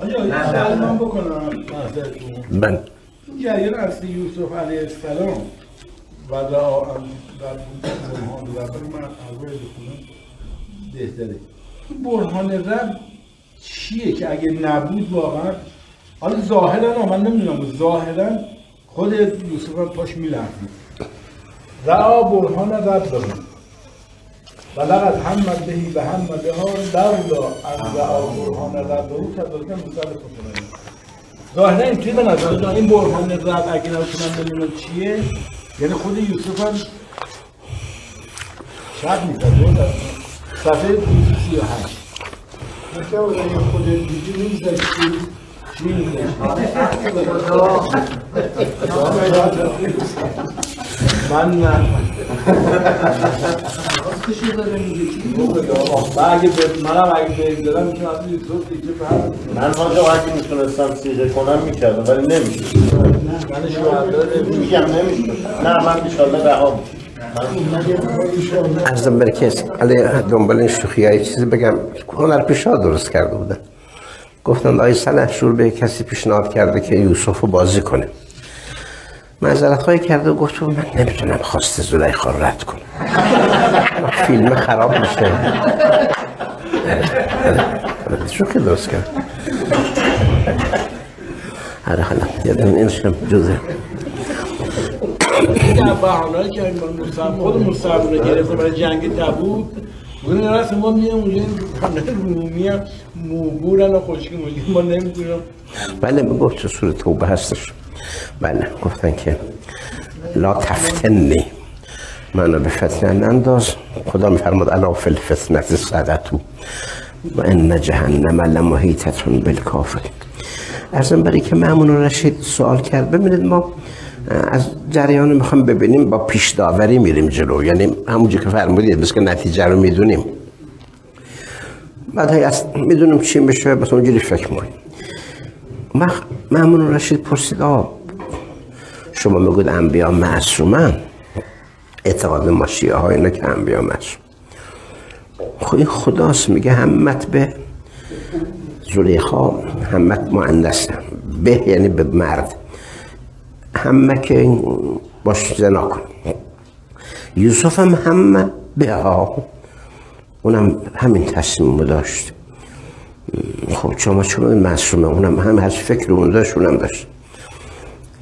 آیا یه سوال من بکنم. من این جریان اصلی یوسف علیه السلام. و را در برهان رب رو من اول بخونم بهتره. برهان رب چیه که اگه نبود واقعا؟ حالا ظاهرا من نمی‌دونم ظاهرا خود یوسف هم پاش میلرزید رعا برهان رب دارم. و لقد همت بهی و هم بها لولا ان رعا برهان رب رو کذالک مثال خسرانی ظاهرا اینطوری به نظر این برهان رب اگه نتونم بدونم چیه؟ یعنی خود یوسف هم شب می‌زد صفحه 238 مثل اگه خود دیدی می‌زدی چی؟ من نه اگه به منم اگه به این دادم می‌تونم از دیگه فهم من حاجا وقتی می‌تونستم سیغه کنم می‌کردم ولی نمیشه من نمیشه نه من انشالله رها میشم ارزم بر کس علی دنبال این شوخی های چیزی بگم هنر پیشا درست کرده بودن گفتن آی سلح شور به کسی پیشنهاد کرده که یوسف رو بازی کنه. معذرت خواهی کرده و گفت من نمی‌تونم خواست زلیخا رو رد کنم. فیلم خراب میشه. شوخی درست کرد. هر حالا یادم اینش هم جزه این خود مصعب رو گرفته برای جنگ تبوک اون راست ما میام اونجا این رومی هم موبورن و خشکی ما نمی‌دونم بله گفت تو سور توبه هستش بله گفتن که لا تفتنی منو به فتنه ننداز خدا میفرماد الا فی الفتنة سقطوا و ان جهنم لمحیطة بالکافر ارزم برای که معمون رشید سوال کرد ببینید ما از جریان می‌خوام ببینیم با پیش داوری میریم جلو. یعنی همونجور که فرمودید بس که نتیجه رو می‌دونیم. بعد از می‌دونیم چی میشه بس اونجوری فکر کنیم وقت معمون رشید پرسید آه شما می‌گوید انبیا معصومن اعتقاد ما شیعه ها اینه که انبیا معصوم. خب این خداست میگه همت به زلیخا همت مؤنث به یعنی به مرد. همه که باش زنا کن یوسف هم همه به اونم همین تصمیم داشت. خب شما چون معصومه؟ اونم هم از فکر اون داشت اونم داشت.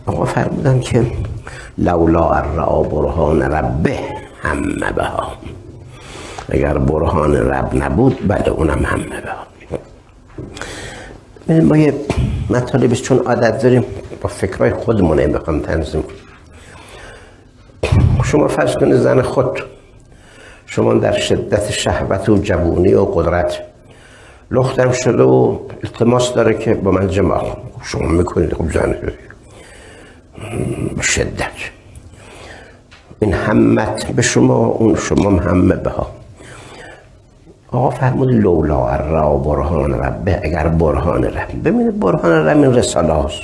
آقا فرمودن که لولا الرا برهان ربه همه به ها اگر برهان رب نبود بله اونم همه به ها ما یه مطالبی چون عادت داریم با فکرهای خودمون این بخوام تنظیم شما فرض کنید زن خود شما در شدت شهوت و جوونی و قدرت لختم شده و التماس داره که با من جمع کن. شما می‌کنید خب زن شدت. این همت به شما اون شما همه به ها آقا فرمود لولا را برهان ربه اگر برهان رب ببینید برهان رب این رساله هاست.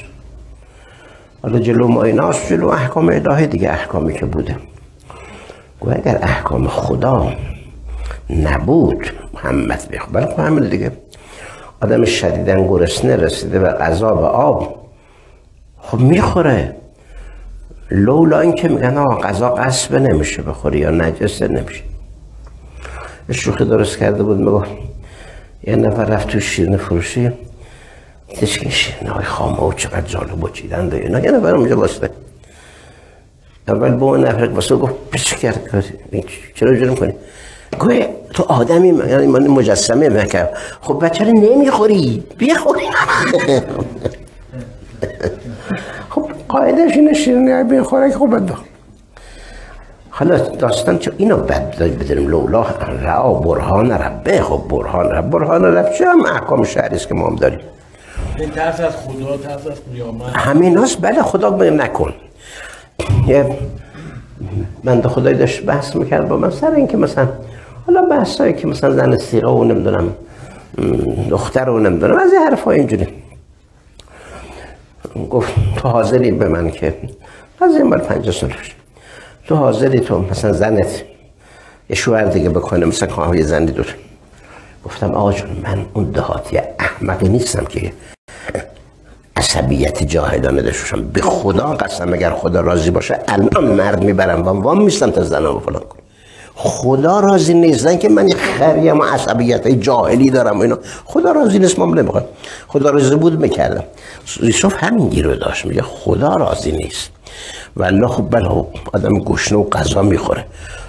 حالا جلو ما ایناست جلو احکام الهی دیگه احکامی که بوده. گوه اگر احکام خدا نبود محمد بخ بله خب همین دیگه. آدم شدیدن گرسنه رسیده به غذا و آب خب می‌خوره. لولا این که میگن آقا غذا قصبه نمیشه بخوری یا نجسه نمیشه. شوخی درست کرده بود می‌گفت یه نفر رفت تو شیرین فروشی دیدش که شیرین های خامه و چقدر جالب و چیدنده اینا. یه نفر اونجا باسته اول با اون نفر واسه گفت پیش کرد؟ چرا جرم کنی گوه تو آدمی یعنی من مجسمه مکر خب بچه رو نمی‌خوری بیخوری خب قاعدش اینه شیرینی های بیخوره که خب بده. حالا داستان چه اینو بد بدونیم لولا رعا برهان ربه خب برهان رب برهان رب چه هم احکام شهری است که ما هم داریم این ترس از خدا ترس از قیامت همین هست بله خدا نکن یه بنده خدایی داشت بحث می‌کرد با من سر این که مثلا حالا بحث هایی که مثلا زن سیغه و نمی‌دونم دختر و نمی‌دونم از این حرف های اینجوری گفت تو حاضری به من که از این بار پنجه سالش تو حاضری تو مثلا زنت. یه شوهر دیگه بکنه مثلا که یه زنی دور. گفتم آقا جون من اون دهاتی احمقی نیستم که عصبیت جاهدانه داشته باشم. به خدا قسم اگر خدا راضی باشه الان مرد می‌برم. و وام میستم تا زنم و فلان کنم خدا راضی نیست. نه که من خریم و عصبیت جاهلی دارم اینا. خدا راضی نیست من نمی‌خوام. خدا راضی بود می‌کردم. یوسف همین گیر رو داشت میگه خدا راضی نیست. والله خب بله خب آدم گشنه و غذا می‌خوره.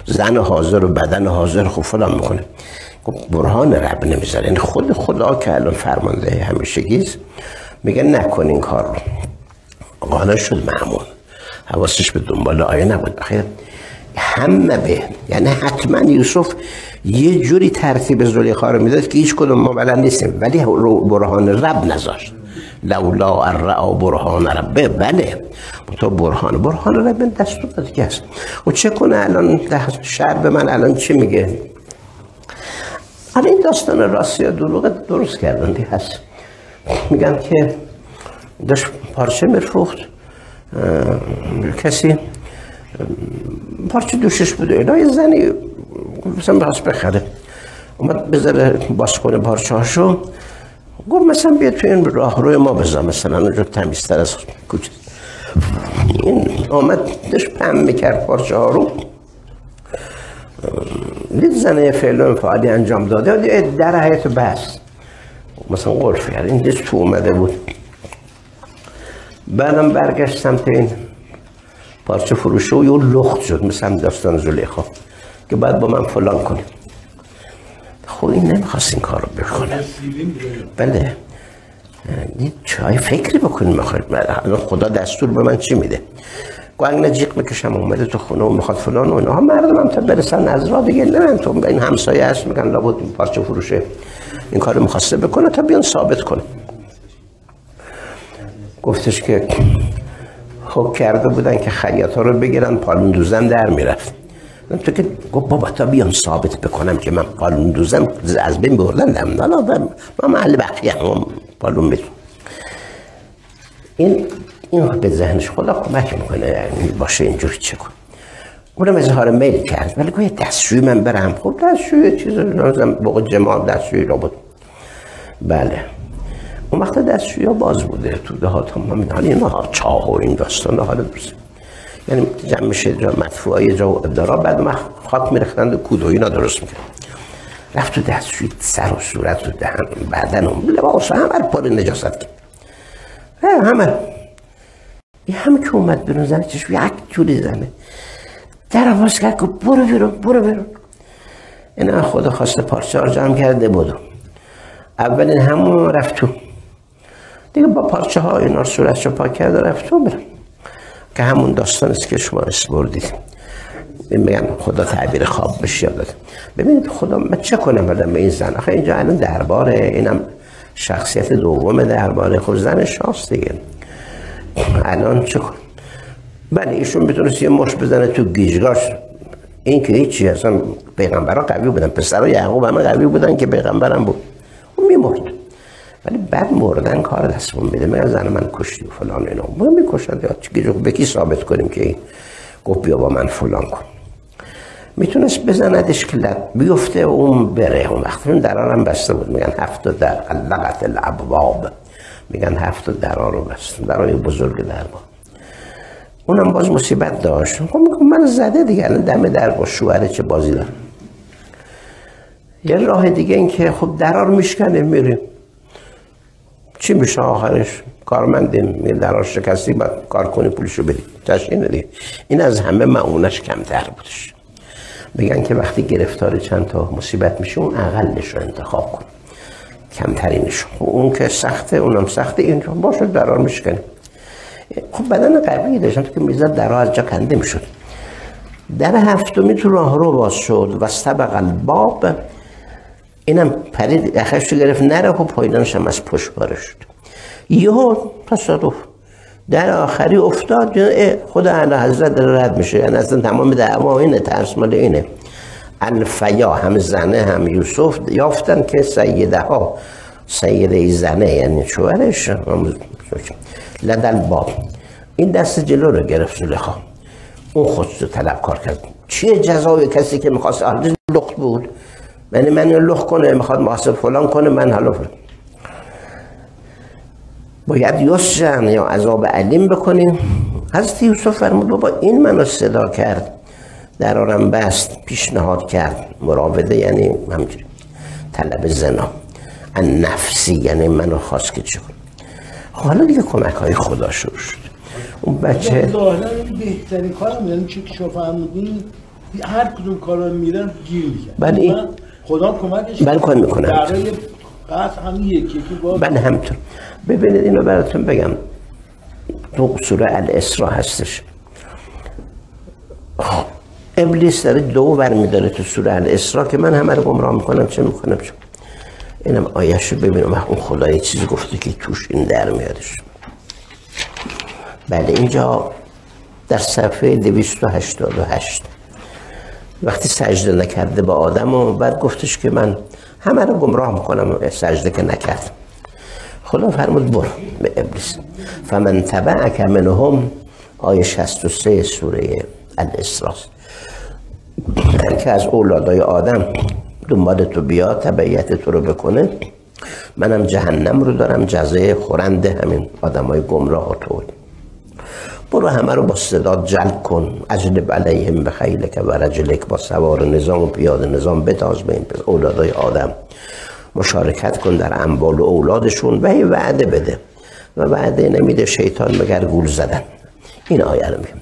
زن حاضر و بدن حاضر خب فلان می‌کنه خب برهان رب نمی‌ذاره. یعنی خود خدا که الان فرمانده همیشگیست میگه نکن این کار رو. قانع شد معمون حواسش به دنبال آیه نبود. بخیر. همه به یعنی حتما یوسف یه جوری ترتیب زلیخا رو می‌داد که هیچ کدوم ما بلد نیستیم. ولی برهان رب نذاشت. لولا الرعا برهان ربه بله. تو برهان برهان رب دستور داد که هست. و چه کنه الان؟ شهر به من الان چی میگه؟ حالا این داستان راستی یا دروغ درست کردن دی هست. میگن که داشت پارچه میفروخت. کسی پارچه دوشش بوده اینا یه زنی مثلا بخواست بخره. اومد بذاره باز کنه پارچه هاشو گفت مثلا بیا تو این راه روی ما بذار مثلا اونجا تمیزتر از کوچه. این آمد داشت پم می‌کرد پارچه ها رو دید زنه فعل و انجام داده در حیات بست مثلا قرف کرد این دید تو اومده بود. بعدم برگشت سمت این پارچه فروشه و یه لخت شد مثل هم داستان زلیخا که بعد با من فلان کنیم خب این نمی‌خواست این کار رو بکنه بله. یه چای فکری بکنیم می‌خواید الان خدا دستور به من چی میده؟ گوهنگ نجیق می‌کشم اومده تو خونه و می‌خواد فلان و اینها مردم هم تا برسن از راه دیگه نه تو. این همسایه هست میگن لابد این پارچه فروشه. این کار می‌خواسته بکنه تا بیان ثابت کنه. گفتش که خب کرده بودن که خیاط ها رو بگیرن پالون دوزن در می‌رفت تو که گفت بابا تا بیان ثابت بکنم که من پالون دوزم از بین بردن حالا ما محل بقیه هم پالون میدون این این به ذهنش خدا کمک می‌کنه. یعنی باشه اینجوری چه کن اونم اظهار میل کرد. ولی گویا دستشوی من برم. خب دستشوی چیز لازم با جماع دستشوی را بود. بله. اون وقت دستشوی ها باز بوده تو دهات هم من حالا اینا چاه و این داستان حالا درست. یعنی جمع میشه جا مدفوع های جا دارا. بعد ما خاک میرختند و کود و اینا درست می‌کرد رفت تو دستشوی سر و صورت و دهن بدن و لباس همه رو پر نجاست کرد. همه. این همه که اومد بیرون زنه چشم یک جوری زنه. در آواز کرد که برو بیرون برو بیرون. این خدا خواسته پارچه ها جمع کرده بودو اولین همون رفت تو. دیگه با پارچه ها اینا رو پاک کرده رفت تو برم که همون داستان است که شما اسم بردید. میگن خدا تعبیر خواب بشه داده ببینید خدا من چه کنم بدم به این زن؟ آخه اینجا الان درباره اینم شخصیت دوم درباره خود زن شاست دیگه. الان چه کن بله ایشون می‌تونست یه مش بزنه تو گیجگاش. این که هیچی اصلا پیغمبران قوی بودن. پسر یعقوب همه قوی بودن که پیغمبرم بود. اون میمرد. ولی بعد مردن کار دستمون میده. میگن زن من کشتی و فلان اینا. ما می‌کشند یا چی به کی ثابت کنیم که این گفت بیا با من فلان کن. می‌تونست بزندش که لب بیفته و اون بره. اون وقت اون درارم بسته بود. میگن هفت در قلقت الابواب. میگن هفت درا رو بست. درای بزرگ در با اونم باز مصیبت داشت. خب میگم من زده دیگه. الان دم در با شوهره چه بازی دارم. یه راه دیگه این که خب درار میشکنه میریم. چی میشه آخرش؟ کارمندیم یه درار شکستی باید کار کنی پولشو بدی. تشکینه دیگه این از همه معونش کمتر بودش. میگن که وقتی گرفتار چند تا مصیبت میشه اون اقلش رو انتخاب کن. کمترینش. اون که سخته اونم سخته. اینجا باشه درار میشکنه. خب بدن قوی داشتم که می‌زد درها از جا کنده می‌شد. در هفتمی تو راه رو باز شد و سبق الباب اینم پرید اخشو گرفت نره و پایدانش هم از پشت شد. یهو تصادف. در آخری افتاد خدا اعلی حضرت داره رد میشه. یعنی اصلا تمام دعوا اینه ترس مال اینه. الفیا هم زنه هم یوسف یافتن که سیده ها سیده زنه یعنی شوهرش لدل باب. این دست جلو رو گرفت زلیخا. اون خودشو طلبکار کرد. چیه جزای کسی که می‌خواست آرد لخت بود؟ یعنی من لخت کنه می‌خواد محاسب فلان کنه من حالا فلان. باید یسجن یا عذاب علیم بکنیم. حضرت یوسف فرمود بابا این منو صدا کرد در آرم بست پیشنهاد کرد مراوده یعنی همجوری طلب زنا. ان نفسی یعنی منو خواست که چون حالا دیگه کمک های خدا شروع شد. اون بچه بهترین کارم یعنی چه که شما هر کدوم کارا میرن گیر می‌کرد بله. من خدا کمکش بله، کمک می‌کنه. برای قصد هم یکی باز بله همینطور. ببینید اینو براتون بگم. تو سوره الاسرا هستش. خب، ابلیس داره دو ور میداره تو سوره الاسرا که من همه رو گمراه می‌کنم. چه می‌کنم؟ چه؟ اینم آیش رو ببینم اون خدا یه چیزی گفته که توش این در میادش. بله اینجا در صفحه 288 وقتی سجده نکرده با آدم و بعد گفتش که من همه رو گمراه می‌کنم سجده که نکرد. خدا فرمود برو به ابلیس. فمن تبعک منهم آیه 63 سوره الاسراء. هر که از اولادای آدم دنبال تو بیا تبعیت تو رو بکنه منم جهنم رو دارم جزای خورنده همین آدمای گمراه و تو برو همه رو با صدا جلب کن. اجلب علیهم به خیلک و رجلک با سوار نظام و پیاده نظام بتاز به این اولادای آدم. مشارکت کن در اموال و اولادشون و وعده بده. و وعده نمیده شیطان مگر گول زدن. این آیه رو میگم.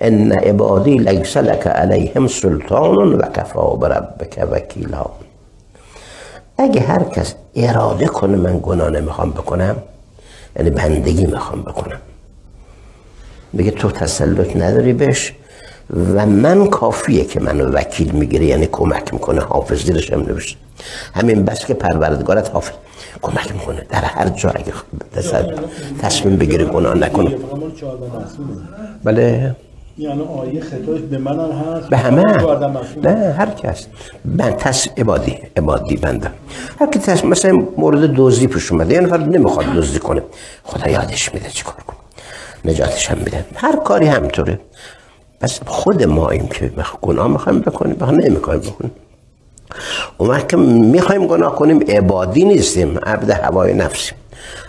ان عبادی لیس لک علیهم سلطان و کفا بربک وکیلا. اگه هر کس اراده کنه من گناه نمی‌خوام بکنم یعنی بندگی می‌خوام بکنم. بگه تو تسلط نداری بهش و من کافیه که منو وکیل می‌گیره یعنی کمک می‌کنه حافظ زیرش هم نوشته همین بس که پروردگارت حافظ کمک می‌کنه. در هر جا اگه تص- تصمیم بگیره گناه نکنه. فقط مال 14 مسئوله. بله. یعنی آیه خطاش به من هست؟ به همه 14 مسئوله. نه هر کس من تس عبادی عبادی بنده. هر کی تس مثلا مورد دزدی پیش اومده یه نفر نمی‌خواد دزدی کنه. خدا یادش میده چیکار کنه. نجاتش هم میده هر کاری همطوره بس خود ما این که گناه می‌خوایم بکنیم بخ نمی‌خوایم بکنیم. اون که می‌خوایم گناه کنیم عبادی نیستیم. عبد هوای نفسیم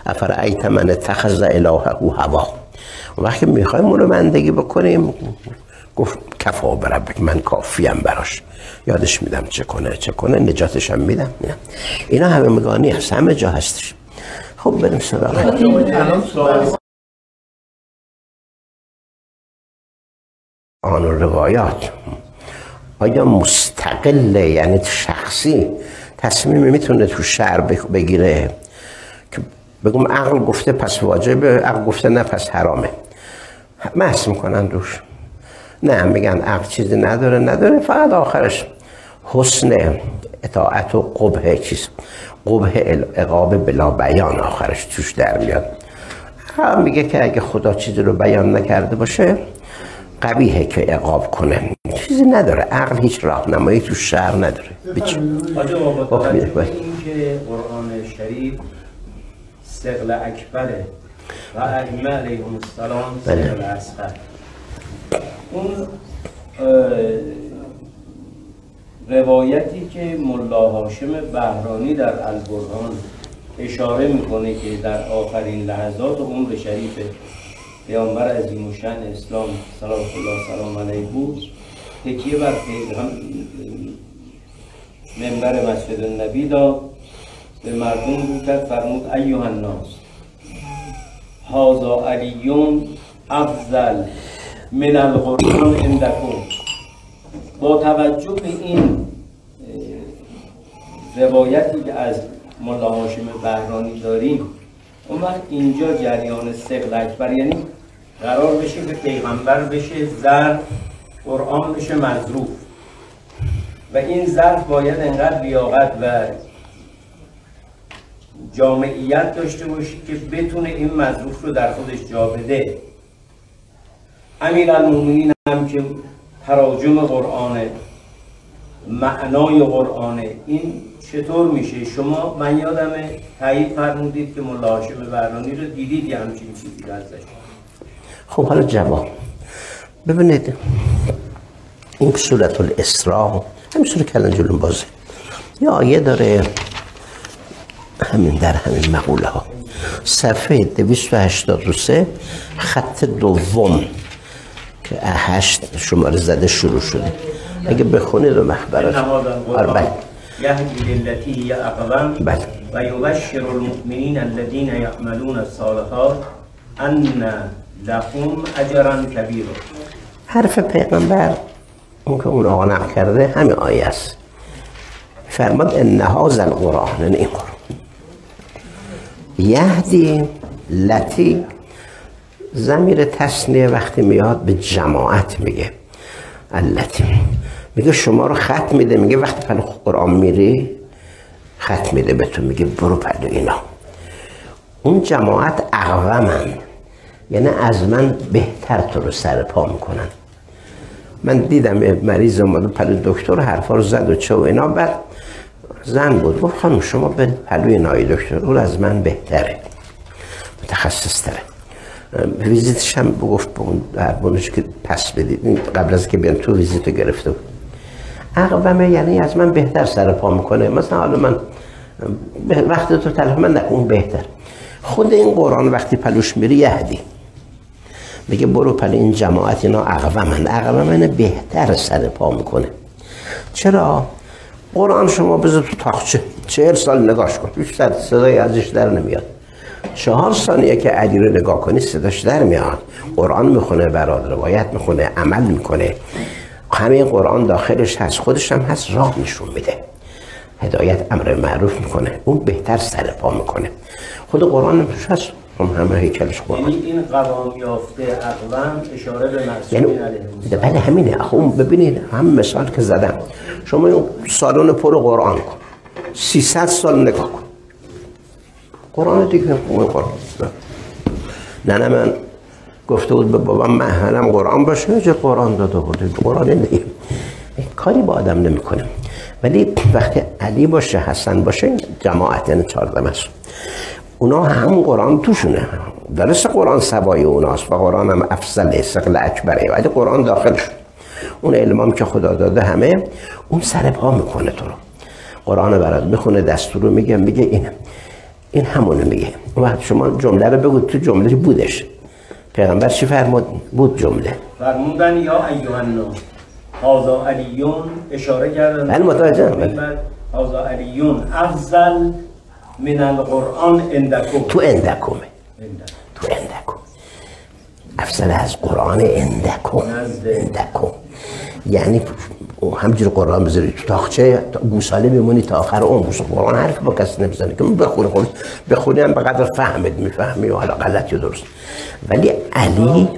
افرعیت من اتخذ الهه هوا. اون وقت که می‌خوایم اونو بندگی بکنیم گفت کفا بربک من کافیم براش. یادش میدم چه کنه چه کنه نجاتش هم میدم. اینا همه مگانی هست. همه جا هستش. خب بریم سراغ. آن روایات. آیا مستقله یعنی شخصی تصمیم می‌تونه تو شهر بگ- بگیره؟ که بگم عقل گفته پس واجبه عقل گفته نه پس حرامه. محس می‌کنن روش نه میگن عقل چیزی نداره نداره فقط آخرش حسن اطاعت و قبه چیز. قبه عقاب بلا بیان آخرش توش در میاد. هم میگه که اگه خدا چیزی رو بیان نکرده باشه قبیهه که عقاب کنه. چیزی نداره. عقل هیچ راهنمایی تو شهر نداره. بچ آجا با توجه میره، به باید. اینکه قرآن شریف سقل اکبره و ائمه علیهم السلام بله. سقل اصغر. اون روایتی که ملا هاشم بهرانی در البرهان اشاره می‌کنه که در آخرین لحظات عمر شریف پیامبر عظیم الشأن اسلام صلوات الله سلام علیه بود تکیه بر منبر مسجد النبی داد؟ به مردم رو کرد فرمود ایوه الناس هازا علیون افضل من القرآن عندکم. با توجه به این روایتی که از ملا هاشم بهرانی داریم اون وقت اینجا جریان سقل اکبر یعنی قرار بشه که پیغمبر بشه زر قرآن بشه مظروف. و این ظرف باید انقدر لیاقت و جامعیت داشته باشی که بتونه این مظروف رو در خودش جا بده. امیر هم که تراجم قرآنه معنای قرآنه این چطور میشه؟ شما من یادم تایید فرمودید که ملا هاشم برنانی رو دیدید یه همچین چیزی ازش. خب حالا جواب. ببینید این صورت الاسراء همین صورت کلن جلون بازه. یه آیه داره همین در همین مقوله ها. صفحه 283 خط دوم که هشت شماره زده شروع شده. اگه بخونید رو هذا آره القرآن بله. يهدي للتي هي أقوم بله. ويبشر المؤمنين الذين يعملون الصالحات أن لهم أجرا كبيرا حرف پیغمبر اون که اون آقا کرده همین آیه است. فرماد ان هذا القرآن یعنی این قرآن. یهدی لتی زمیر تصنیه وقتی میاد به جماعت میگه. التی. میگه شما رو خط میده میگه وقتی پلو قرآن میری خط میده به تو میگه برو پلو اینا. اون جماعت اقوامن یعنی از من بهتر تو رو سر پا می‌کنن. من دیدم مریض اومد پلو دکتر حرفا رو زد و چه و اینا بعد زن بود. گفت خانم شما به پلوی نای دکتر اون از من بهتره. متخصص تره ویزیتش هم گفت به اون دربانش که پس بدید. قبل از که بیان تو ویزیت رو گرفته بود. اقوامه یعنی از من بهتر سر پا می‌کنه. مثلا حالا من وقتی تو تلف من اون بهتر. خود این قرآن وقتی پلوش میری یهدی میگه برو پل این جماعت اینا اقوامن اقوامن بهتر سر پا می‌کنه. چرا؟ قرآن شما بذار تو تاخچه. چهل سال نگاش کن. بیشتر صدای ازش در نمیاد. چهار ثانیه که علی رو نگاه کنی صداش در میاد. قرآن می‌خونه برات روایت می‌خونه عمل می‌کنه. همین قرآن داخلش هست خودش هم هست راه نشون میده. هدایت امر معروف می‌کنه. اون بهتر سر پا می‌کنه. خود قرآن هم هست. هم همه هیکلش قرآن یعنی این قوام یافته اقوام اشاره به یعنی معصومین علیه السلام. بله همینه. اون ببینید هم مثال که زدم. شما اون سالن پر قرآن کن. 300 سال نگاه کن. قرآن دیگه قرآن. نه نه من گفته بود به بابام محلم قرآن باشه جا قرآن داده بود قرآن نیه کاری با آدم نمی‌کنه ولی وقتی علی باشه حسن باشه این جماعت یعنی چهارده است. اونا هم قرآن توشونه. درست قرآن سوای اوناست و قرآن هم افضل سقل اکبره. ولی قرآن داخلش اون علمام که خدا داده همه اون سر پا می‌کنه تو رو. قرآن برات می‌خونه دستور رو میگه میگه اینه. این همونو میگه. اون وقت شما جمله رو بگو تو جمله بودش. پیغمبر چی فرمود؟ بود جمله. فرمودن یا الناس هذا علیون اشاره کردن. بله،. بعد هذا علیون افضل من القرآن عندکم تو اندکمه. تو اندکم. افضل از قرآن اندکم. اندکم. یعنی همجور قرآن بذاری. تو تاخچه تا گوساله بمونی تا آخر اون بوش قرآن حرف با کسی نمی‌زنه که بخونه. خود بخونی هم به قدر فهمت می‌فهمی و حالا غلط یا درست. ولی علی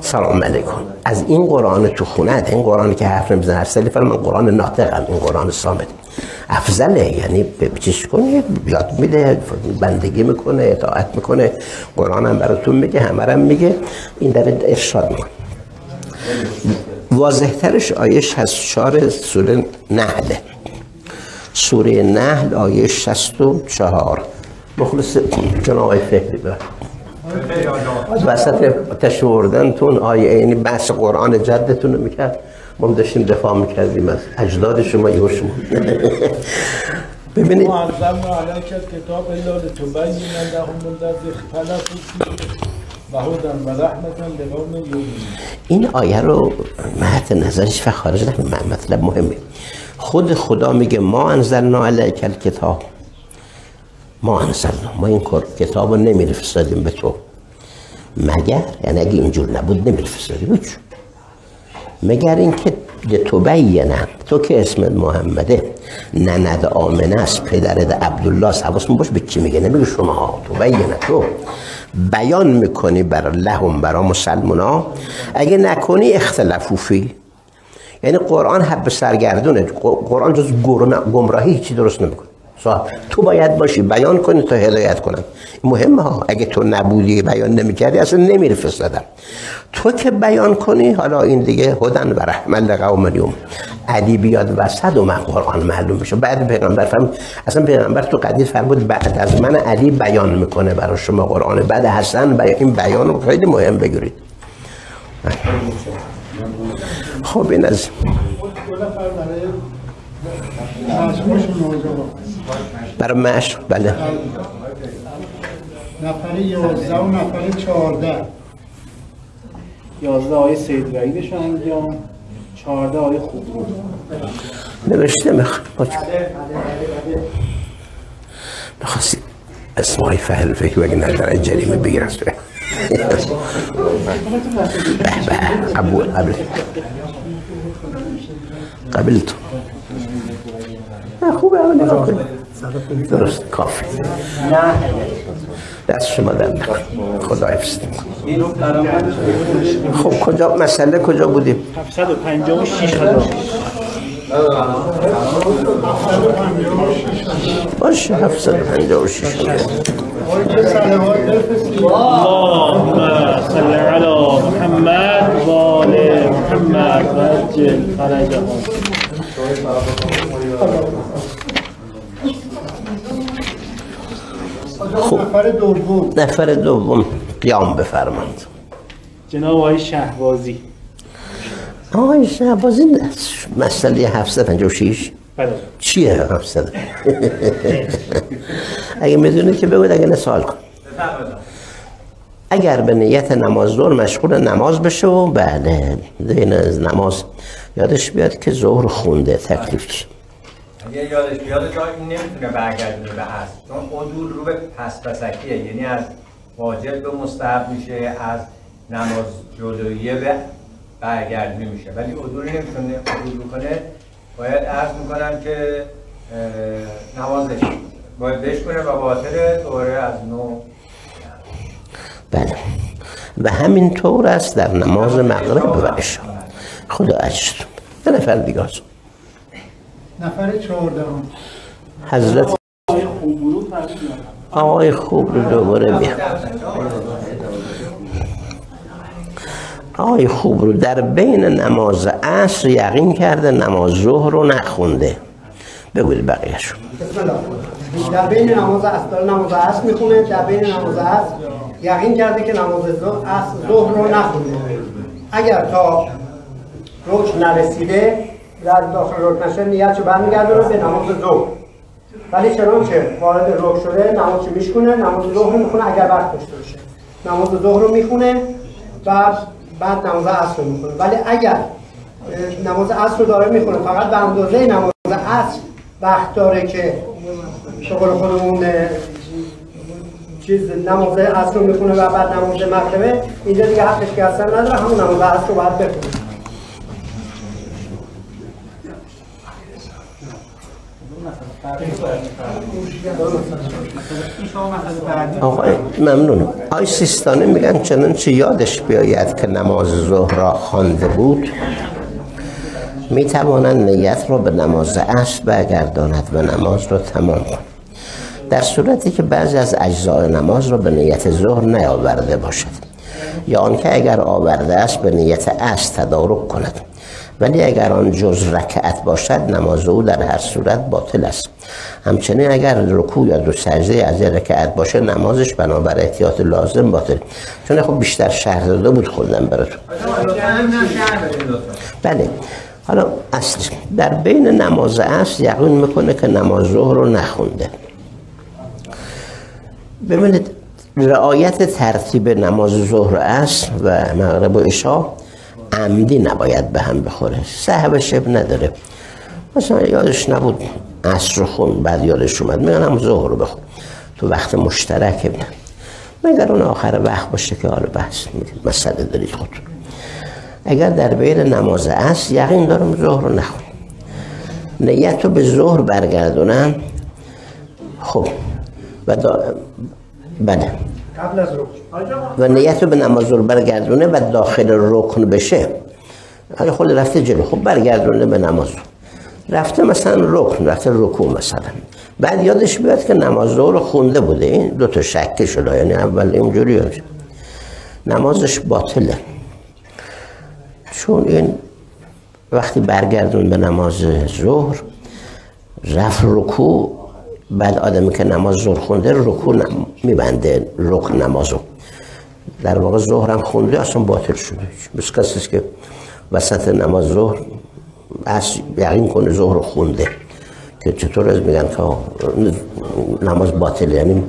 سلام علیکم. از این قرآن تو خونه این قرآن که حرف نمی‌زنه. هر سلی من قرآن ناطقم این قرآن صامت افضله یعنی چیش کنی؟ یاد میده بندگی می‌کنه اطاعت می‌کنه. قرآن هم براتون میگه همه هم میگه. این در ارشاد می‌کنه. واضح ترش آیه 64 سوره نحله سوره نحل آیه 64 مخلص جناب آقای فکری بر وسط تشوردن تون آیه یعنی بحث قرآن جدتون رو می‌کرد. ما داشتیم دفاع می‌کردیم از اجداد شما یه شما. ببینید. وأنزلنا عليك الكتاب إلا لتبين لهم الذي اختلفوا فيه وهدى ورحمة لقوم يؤمنون این آیه رو مهت نظرش و خارج نکنیم مطلب مهمه. خود خدا میگه ما انزلنا علیک الکتاب. ما انزلنا ما این کار- کتاب رو نمیرفستادیم به تو. مگر؟ یعنی اگه اینجور نبود نمیرفستادیم هیچ مگر اینکه تو بینم تو که اسم محمده. نند آمنه است. پدرت عبدالله است حواسمون باش به چی میگه؟ نمیگه شما ها تو بینه تو بیان می‌کنی بر لهم برا مسلمان ها اگه نکنی اختلافو فی. یعنی قرآن حب سرگردونه. قرآن جز گمراهی هیچی درست نمی‌کنه. صاحب تو باید باشی بیان کنی تا هدایت کنم. مهمه ها اگه تو نبودی بیان نمی‌کردی اصلا نمیرفستادم تو که بیان کنی حالا این دیگه هدن و رحمت لقوم یوم علی بیاد وسط و من قرآن معلوم بشه. بعد پیغمبر فرم اصلا پیغمبر تو قدیر فرمود بعد از من علی بیان می‌کنه برای شما قرآن. بعد حسن بی... این بیان رو خیلی مهم بگیرید. خب این از برای مشق؟ بله. نفر یازده و نفر چهارده. یازده آقای سید وعیدش انجام چهارده خوب. بود نوشته می‌خواستی اسمای فهل فکر بگی ندارن جریمه بگیر از توی قبول قبل قبل تو. نه خوبه اول نگاه کنی درست کافی. دست شما در نکن خدا حفظ خب کجا؟ مسئله کجا بودیم 756 هزار باشه 756 آقای که سلوات بفرستید اللهم صل على محمد و آل محمد و عجل فرجهم نفر دوم. نفر دوم قیام بفرمند جناب آقای شهبازی. آقای شهبازی مسئله 756 بله. چیه 700 اگه می‌دونه که بگوید اگه نه سوال کن. اگر به نیت نماز ظهر مشغول نماز بشه و بله دین از نماز یادش بیاد که ظهر خونده تکلیف چی اگه یادش بیاد که این نمی‌تونه برگردونه به اصل چون عدول رو به پس پسکیه یعنی از واجب به مستحب میشه از نماز جلویه به برگردونی میشه. ولی عدول نمی‌تونه عدول بکنه. باید عرض می‌کنم که نمازش باید بشکنه و باطل دوره از نو بله. و همین طور است در نماز مغرب و عشا خدا اجر یه نفر دیگه هست. نفر چهارده حضرت آقای خوب رو دوباره بیا. آقای خوب رو در بین نماز عصر یقین کرده نماز ظهر رو نخونده. بگوید بسم الله در بین نماز عصر نماز عصر می‌خونه در بین نماز عصر یقین کرده که نماز ظهر رو نخونده. اگر تا رکن نرسیده در داخل رکن نیتشو برمیگردونه به نماز ظهر. ولی چنانچه وارد رکن شده نمازشو میشکونه نماز ظهر رو می‌خونه اگر وقت داشته باشه. نماز ظهر رو می‌خونه و بعد نماز عصر رو می‌خونه. ولی اگر نماز عصر رو داره می‌خونه فقط به اندازه نماز عصر وقت داره که قول خودمون چیز نماز عصر رو می‌خونه و بعد نماز مغربه اینجا دیگه حقش که اصلا نداره همون نماز عصر رو باید بخونه. آقای ممنون آقای سیستانی میگن چنانچه یادش بیاید که نماز ظهر را خوانده بود؟ می‌توانند نیت را به نماز عصر برگرداند و نماز را تمام کند در صورتی که بعضی از اجزای نماز را به نیت ظهر نیاورده باشد. یا آنکه اگر آورده است به نیت عصر تدارک کند. ولی اگر آن جز رکعت باشد نماز او در هر صورت باطل است. همچنین اگر رکوع یا دو سجده از رکعت باشه نمازش بنابر احتیاط لازم باطل. چون خب بیشتر شهر داده بود خوندم براتون. بله. حالا اصل. در بین نماز عصر یقین می‌کنه که نماز ظهر رو نخونده. ببینید رعایت ترتیب نماز ظهر عصر و مغرب و عشا عمدی نباید به هم بخوره. صحب شب نداره. مثلا یادش نبود. عصر خون بعد یادش اومد. میگن هم ظهر بخون. تو وقت مشترک مگر اون آخر وقت باشه که حالا بحث می‌دید مسئله دارید خودتون اگر در بین نماز عصر یقین دارم ظهر رو نخون. نیت رو به ظهر برگردونم. خب. و. بله. قبل از رکن. و نیت رو به نماز ظهر برگردونه و داخل رکن بشه. حالا خود رفته جلو. خب برگردونه به نماز رفته مثلا رکن رفته رکوع مثلا. بعد یادش بیاد که نماز رو خونده بوده. این دو تا شکه شده. یعنی اول اینجوری. نمازش باطله. چون این وقتی برگردون به نماز ظهر رفت رکوع بعد آدمی که نماز ظهر خونده رکوع نم... میبنده رکن نمازو. در واقع هم خونده اصلا باطل شده. بس کسی که وسط نماز ظهر اصل یقین کنه ظهر خونده. که چطور از میگن که نماز باطل. یعنی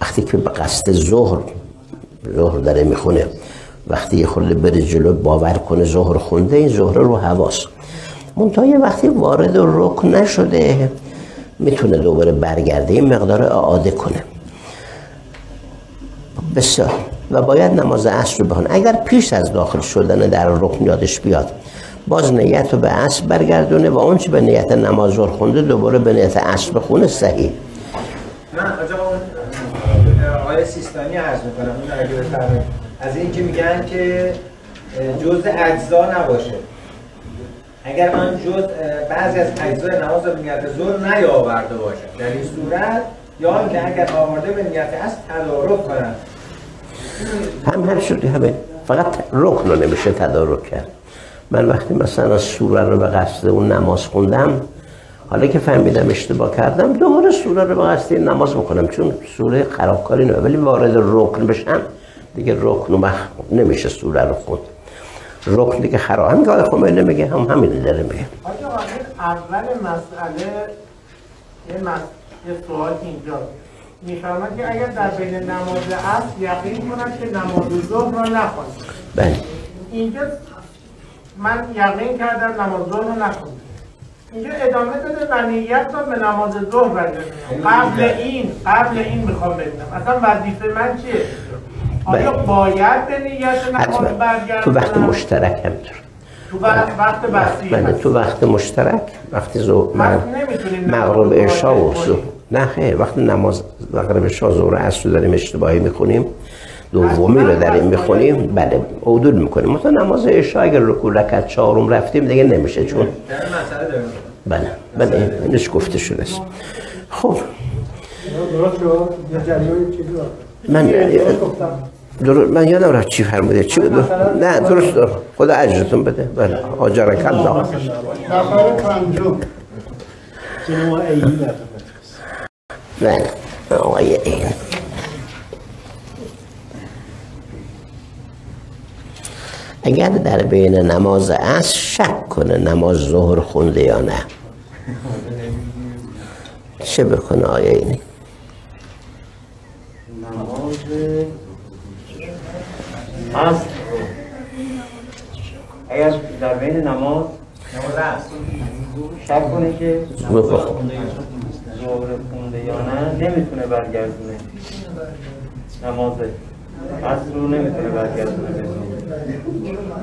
وقتی که به قصد ظهر ظهر داره می‌خونه وقتی یه خورده بره جلو باور کنه ظهر خونده این ظهر رو حواس. منتها یه وقتی وارد رکن نشده می‌تونه دوباره برگرده این مقدار اعاده کنه. بسیار. و باید نماز عصر رو بخونه. اگر پیش از داخل شدن در رکن یادش بیاد باز نیت رو به عصر برگردونه و اون چی به نیت نماز ظهر خونده دوباره به نیت عصر بخونه صحیح. من آقای سیستانی عرض می‌کنم. اون اگه از این که میگن که جز اجزا نباشه. اگر آن جز بعضی از اجزای نماز به نیت زور نیاورده باشه در این صورت یا اینکه اگر آورده به نیت هست تدارک کنن هم هر شدی همه فقط رکن رو نمیشه تدارک کرد. من وقتی مثلا سوره رو به قصد اون نماز خوندم حالا که فهمیدم اشتباه کردم دوباره سوره رو به قصد نماز بکنم چون سوره خرابکاری نه ولی وارد رکن بشم دیگه رکن. نمیشه سوره رو خوند رکن دیگه خراب. هم که خمینی میگه هم همین داره میگه. اول مسئله یه, مس... یه سوال اینجا. میفرماد که اگر در بین نماز عصر یقین کنم که نماز ظهر را نخوانم. بله. اینجا من یقین کردم نماز ظهر رو نخوندم اینجا ادامه داده و نیت رو به نماز ظهر برگردم قبل این قبل این می‌خوام بدونم. اصلا وظیفه من چیه؟ آیا بله. باید به نیت نماز حتما. برگردم تو وقت مشترک هم تو وقت وقت بسیط بله تو وقت مشترک وقتی زو مغرب عشا و زو نه خیر. وقتی نماز مغرب عشا ظهر و عصر داریم اشتباهی می‌خونیم دومی رو داریم می‌خونیم بله عدول می‌کنیم. مثلا نماز عشا اگر رکوع رکعت چهارم رفتیم دیگه نمیشه چون در این بله بله اینش گفته شده است. خب. درست شد؟ یا جریان چیزی رو من درست من یادم رفت چی فرموده چی نه درست. خدا اجرتون بده. بله آجرک الله نفر پنجم بله. آقای این اگر در بین نماز عصر شک کنه نماز ظهر خونده یا نه. چه بکنه آیا اینی؟ نماز عصر رو اگر در بین نماز نماز عصر شک کنه که ظهر خونده یا نه نمی‌تونه برگردونه. نماز عصر رو نمی‌تونه برگردونه.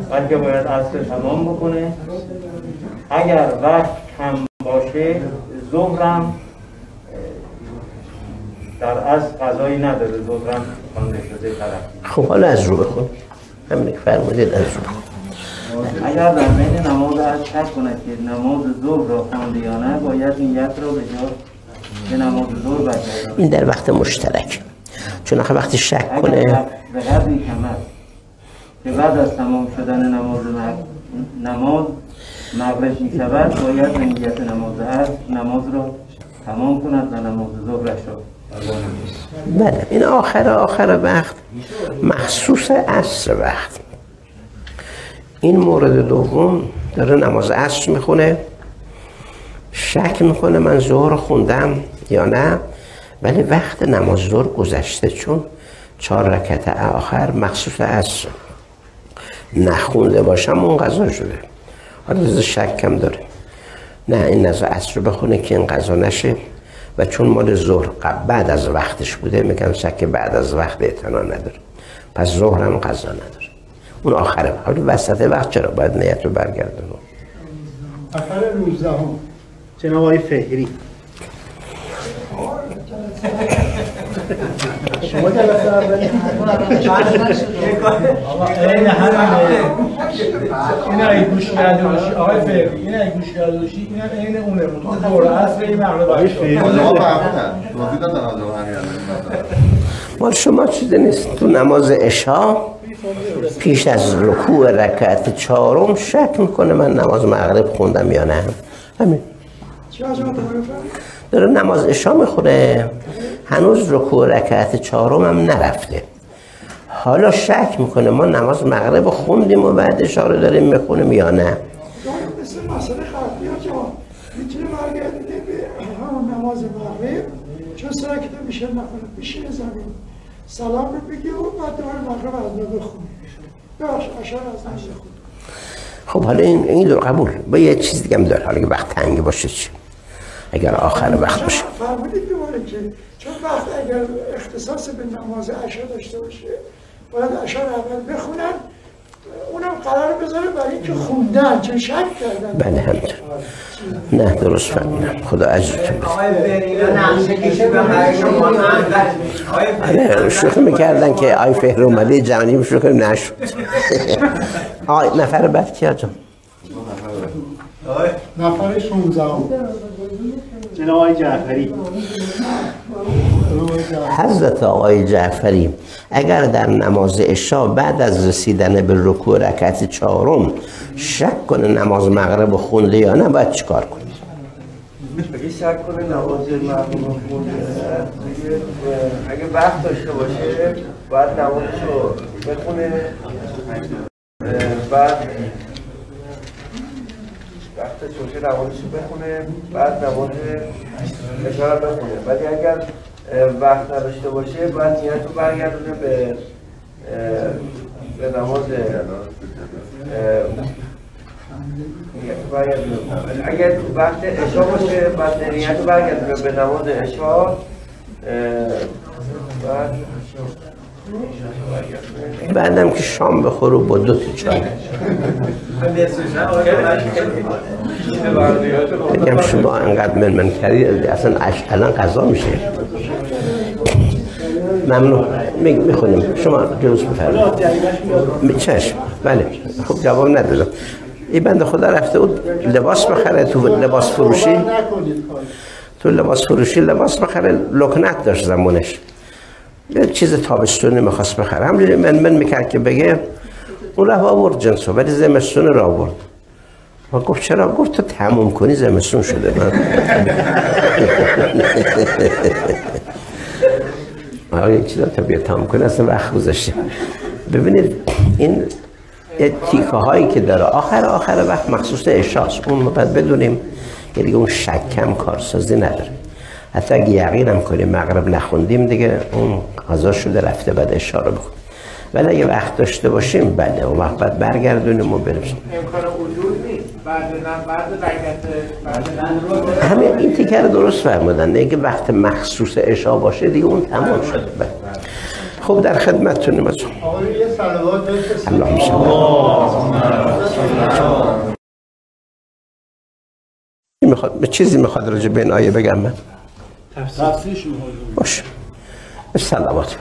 بلکه باید عصر تمام بکنه. اگر وقت کم باشه ظهرم در اصل قضایی نداره ظهرم خوانده شده طرف. خب حالا از رو بخون. همین که فرمودید از رو بخون. اگر در بین نماز از شک کند که نماز ظهر را خوانده یا نه باید نیت را به جا به نماز ظهر برگرداند. این در وقت مشترک. چون آخه وقتی شک اگر کنه به قدری کم است که بعد از تمام شدن نماز مغ- نماز مغرب می شود باید به نیت نماز عصر نماز را تمام کند و نماز ظهرش را. بله این آخر آخر وقت مخصوص عصر وقت. این مورد دوم داره نماز عصر می‌خونه شک می‌کنه من ظهر خوندم یا نه ولی وقت نماز ظهر گذشته چون چهار رکعت آخر مخصوص عصر. نخونده باشم اون قضا شده. حالا از شکم داره. نه این نظر عصر بخونه که این قضا نشه. و چون مال ظهر بعد از وقتش بوده میگن شک بعد از وقت اعتنا نداره. پس ظهر هم قضا نداره. اون آخره حالا وسط وقت چرا باید نیت رو برگردونه نفر نوزدهم. جناب آقای فهری. شما جلسه اولی این همینه این گوش کرده باشی آقای فهمی این اگه گوش کرده باشی این هم عین اونه تو دور اصل این. آقا اون همین الان. مال شما چیزی نیست تو نماز عشا پیش از رکوع رکعت چهارم شک می‌کنه من نماز مغرب خوندم یا نه همین داره نماز عشا می‌خوره هنوز رکوع رکعت چهارم هم نرفته. حالا شک می‌کنه ما نماز مغرب خوندیم و بعد اشاره داریم می‌خونیم یا نه. مثل مسئله خلقیات ها می‌تونه برگردید ساکت میشه نکنه بشینه زمین سلام رو بگی و بعد دوباره مغرب از نو بخونه ببخش اشار از نو خب حالا این این رو قبول. با یه چیز دیگه هم داره. حالا که وقت تنگ باشه اگر آخر وقت باشه. فرمودید دوباره که چون وقت اگر اختصاص به نماز عشا داشته باشه باید عشا رو اول بخونن اونم قرار بذاره برای اینکه خوندن چون شک کردن. بله همینطور نه درست فهمیدم. خدا اجرتون بده آره شوخی می‌کردن که آی فهر اومده جوانی شوخی نشد. آی نفر بعد کیا جان؟ نفر 16 جناب آقای جعفری. حضرت آقای جعفری اگر در نماز عشا بعد از رسیدن به رکوع رکعت چهارم شک کنه نماز مغرب خونده یا نه باید چیکار کنه؟ اگه شک کنه نماز مغرب خونده اگه وقت داشته باشه باید نمازش رو بخونه. بعد وقتش باشه نمازش رو بخونه بعد نماز اشاره بخونه ولی اگر وقت نداشته باشه باید نیت رو برگردونه به به نماز. اگر وقت عشا باشه بعد نیت رو برگردونه به نماز اه، بعد بعدم که شام بخوره با دو تا چای. بگم شما انقدر من من کردی اصلا الان غذا میشه. ممنون. می- می‌خونیم. شما جلوس بفرمایید چشم. بله. خب جواب ندادم. این بنده خدا رفته بود لباس بخره تو لباس فروشی. تو لباس فروشی لباس بخره لکنت داشت زمانش. یه چیز تابستونی می‌خواست بخره. همجوری من من می‌کرد که بگه اون رفت آورد جنسو ولی زمستون را آورد. و گفت چرا؟ گفت تو تموم کنی زمستون شده. من آره این چیزا تا بیا تموم کنی اصلا وقت گذاشته ببینید این تیکه هایی که داره آخر آخر وقت مخصوص اشاست اون ما بدونیم که دیگه اون شکم کارسازی نداره. حتی اگه یقین هم کنیم مغرب نخوندیم دیگه اون قضا شده رفته بعد اشاره بکن ولی اگه وقت داشته باشیم بله اون وقت باید برگردونیم و بریم. امکان وجود نیست. بعد بعد بعد همین این تیکه رو درست فرمودن. دیگه وقت مخصوص اشا باشه دیگه اون تمام شده. بله. خب در خدمتتونیم از آقا یه صلوات بفرستید. اللهم صل می‌خواد چیزی می‌خواد راجع به این آیه بگم من؟ تفسیرش. باشه سلامات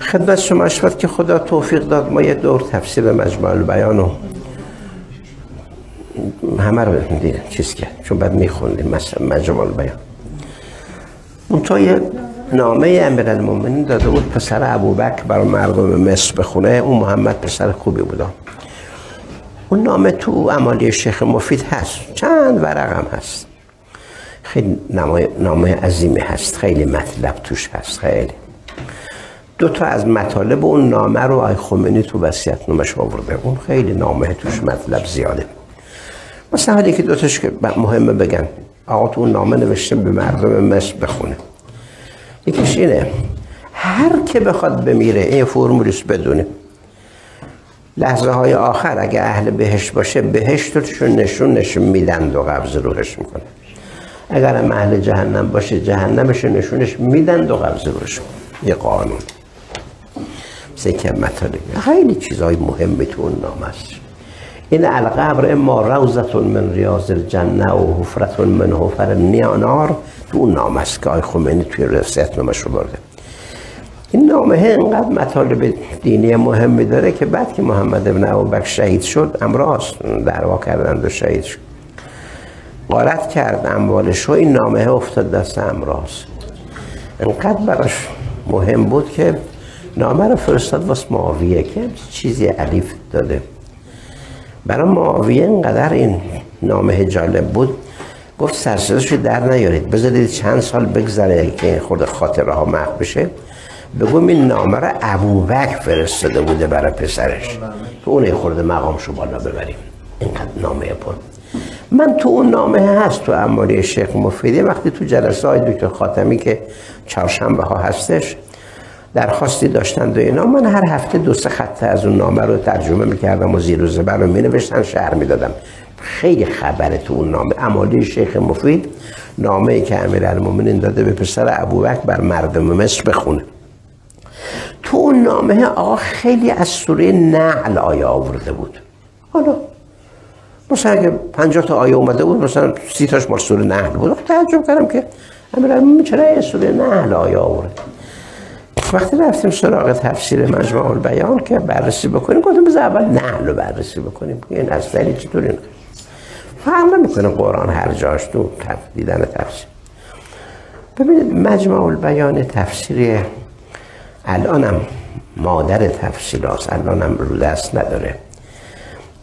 خدمت شما اشفت که خدا توفیق داد ما یه دور تفسیر مجموع البیان و همه رو دیدیم چیز کرد چون بعد میخوندیم مثلا مجموع البیان. اون یه نامه امیرالمومنین داده بود. پسر ابوبکر برای مردم مصر بخونه. اون محمد پسر خوبی بود. اون نامه تو امالی شیخ مفید هست. چند ورق هم هست. خیلی نامه, نامه عظیمی هست. خیلی مطلب توش هست. خیلی. دو تا از مطالب اون نامه رو آی خمینی تو وصیت نامش آورده. اون خیلی نامه توش مطلب زیاده. مثلا حالی که دوتاش که مهمه بگن. آقا تو اون نامه نوشته به مردم مصر بخونه. یکیش اینه. هر که بخواد بمیره این فرمولیس بدونه. لحظه های آخر اگه اهل بهشت باشه بهشت رو نشون نشون میدن و قبض روحش می‌کنه. اگر هم اهل جهنم باشه جهنمش نشونش میدن و قبض می‌کنه. یه قانون. مثل که مطالب. خیلی چیزهای مهمی تو اون نام است این القبر اما روزت من ریاض الجنه و حفرت من حفر نیانار. تو اون نام است که آی خمینی توی رسیت نامش رو برده. این نامه اینقدر مطالب دینی مهمی داره که بعد که محمد ابن ابوبکر شهید شد امراض دعوا کردند و شهید شد. غارت کرد اموالش و این نامه افتاد دست امراض. انقدر براش مهم بود که نامه رو فرستاد واسه معاویه که چیزی علیف داده. برای معاویه اینقدر این نامه جالب بود. گفت سرسدش در نیارید. بذارید چند سال بگذره که خود خاطره ها محو بشه. بگم این نامه رو ابوبکر فرستاده بوده برای پسرش. تو اون خورده مقامشو بالا ببریم. اینقدر نامه پر. من تو اون نامه هست تو امالی شیخ مفیدی. وقتی تو جلسه های دکتر خاتمی که چهارشنبه ها هستش درخواستی داشتن و اینا من هر هفته دو سه خط از اون نامه رو ترجمه می‌کردم و زیر و زبر رو مینوشتن شهر می‌دادم. خیلی خبره تو اون نامه. امالی شیخ مفید نامه ای که امیر داده به پسر ابوبکر بر مردم مصر بخونه. تو اون نامه آقا خیلی از سوره نعل آیه آورده بود. حالا مثلا اگه 50 تا آیه اومده بود مثلا سی تاش مال سوره نحل بود. تعجب کردم که امیرالمومنین چرا سوره نحل آیه آورد؟ وقتی رفتیم سراغ تفسیر مجموع البیان که بررسی بکنیم گفتم بذار اول نحل رو بررسی بکنیم. این از دلیل چطور این؟ فرق نمی‌کنه قرآن هر جاش تو دیدن تفسیر. ببینید مجموع البیان تفسیری الانم مادر تفسیر هست الانم رو دست نداره.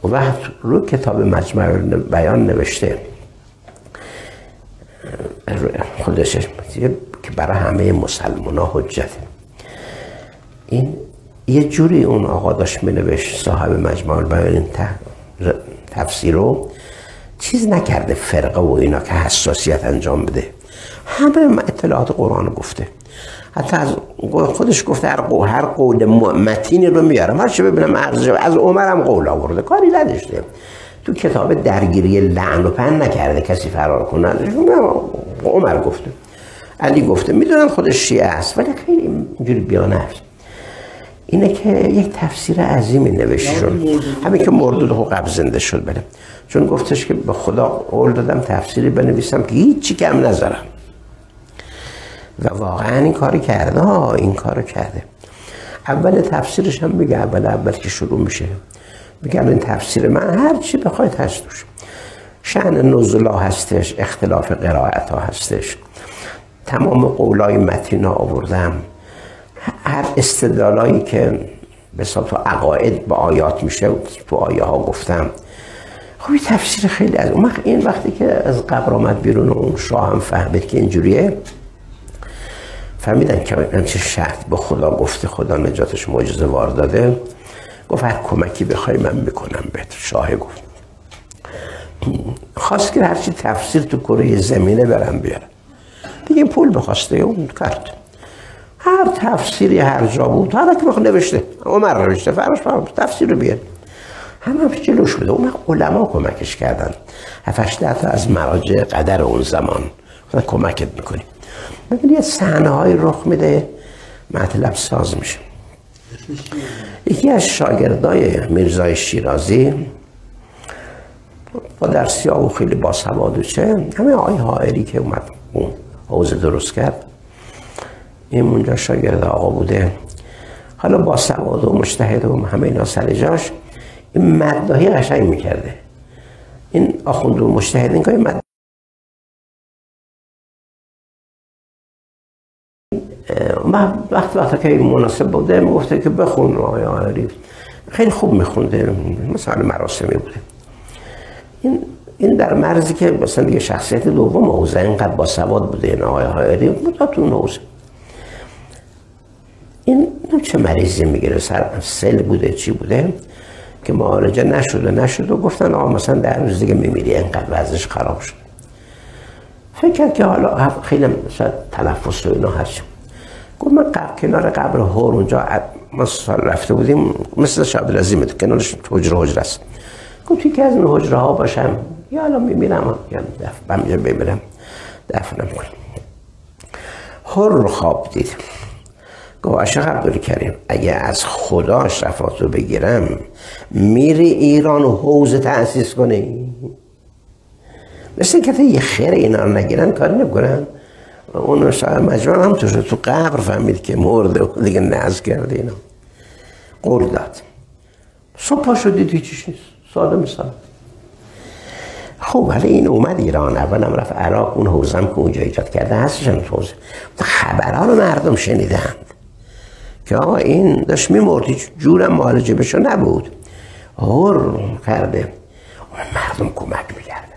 و وقت رو کتاب مجمع بیان نوشته. خودش که برای همه مسلمان ها حجت. این یه جوری اون آقا داشت می نوشت صاحب مجمع بیان این تفسیر رو. چیز نکرده فرقه و اینا که حساسیت انجام بده. همه اطلاعات قرآن گفته. حتی از خودش گفته هر قول, هر قول متینی رو میارم هر چه ببینم ارزش از عمرم قول آورده. کاری نداشته. تو کتاب درگیری لعن و پن نکرده کسی فرار کنه. عمر گفته. علی گفته. می‌دونن خودش شیعه است ولی خیلی اینجوری بیانفس اینه که یک تفسیر عظیمی نوشته شد همین که مردود حقوق زنده شد بله. چون گفتش که به خدا قول دادم تفسیری بنویسم که هیچی کم نذارم. و واقعا این کاری کرده. ها این کارو کرده. اول تفسیرش هم میگه اول اول که شروع میشه. میگه این تفسیر من هر چی بخواید هست توش. شعن نزلا هستش اختلاف قرائت ها هستش. تمام قولای متینا آوردم. هر استدلالایی که به تو عقاید با آیات میشه تو آیه ها گفتم. خب این تفسیر خیلی از اون این وقتی که از قبر آمد بیرون و اون شاه هم فهمید که اینجوریه فهمیدن که چه شرط به خدا گفته خدا نجاتش معجزه وار داده. گفت هر کمکی بخوای من می‌کنم بهت شاه گفت. خواست که هرچی تفسیر تو کره زمینه برم بیارم دیگه پول بخواسته اون کرد هر تفسیری هر جا بود هر که بخواه نوشته. عمر نوشته فرمش فرمش تفسیر رو بیار همه هم جلوش بوده اون علما کمکش کردن. هفتش تا از مراجع قدر اون زمان. کمکت می‌کنیم. ببینید یه صحنه های رخ میده مطلب ساز میشه. یکی از شاگردای میرزای شیرازی با درسی و خیلی با سواد و چه همه آقای حائری که اومد اون حوزه درست کرد. این اونجا شاگرد آقا بوده. حالا با سواد و مجتهد و همه اینا سر جاش این مدداهی قشنگ می‌کرده. این آخوند و مجتهد این که مد وقتی وقتی که مناسب بوده گفته که بخون آیا آری خیلی خوب میخونده مثلا مراسمی بوده. این این در مرزی که مثلا دیگه شخصیت دوم حوزه اینقدر با سواد بوده این آقای هایری تو اون حوزه. این چه مریضی می‌گیره سر سل بوده چی بوده که معالجه نشده نشده و گفتن آقا مثلا در روز دیگه میمیری اینقدر وضعش خراب شد فکر کرد که حالا خیلی مثلا تلفظ و اینا هست گفت من قبل کنار قبر هور اونجا ما رفته بودیم مثل شب تو کنارش حجره حجره است. گفت که از این حجره ها باشم. یا الان میمیرم یا دفن بمیرم دفنم کنم هور رو خواب دید. گفت عشق عبدالی کریم اگه از خدا شفاعت بگیرم میری ایران و حوز تأسیس کنی. مثل که یه خیر اینا رو نگیرن کاری نکنن اون شاید مجموعه هم تو تو قبر فهمید که مرده و دیگه نز کرده اینا. قول داد. صبح پا شدید هیچیش نیست. ساده مثال خب ولی این اومد ایران. اول هم رفت عراق اون حوزم که اونجا ایجاد کرده هستش هم حوزه. خبرها رو مردم شنیدند. که آقا این داشت میمرد. هیچ جورم معالجه بشه نبود. هر کرده. مردم کمک می‌کرده.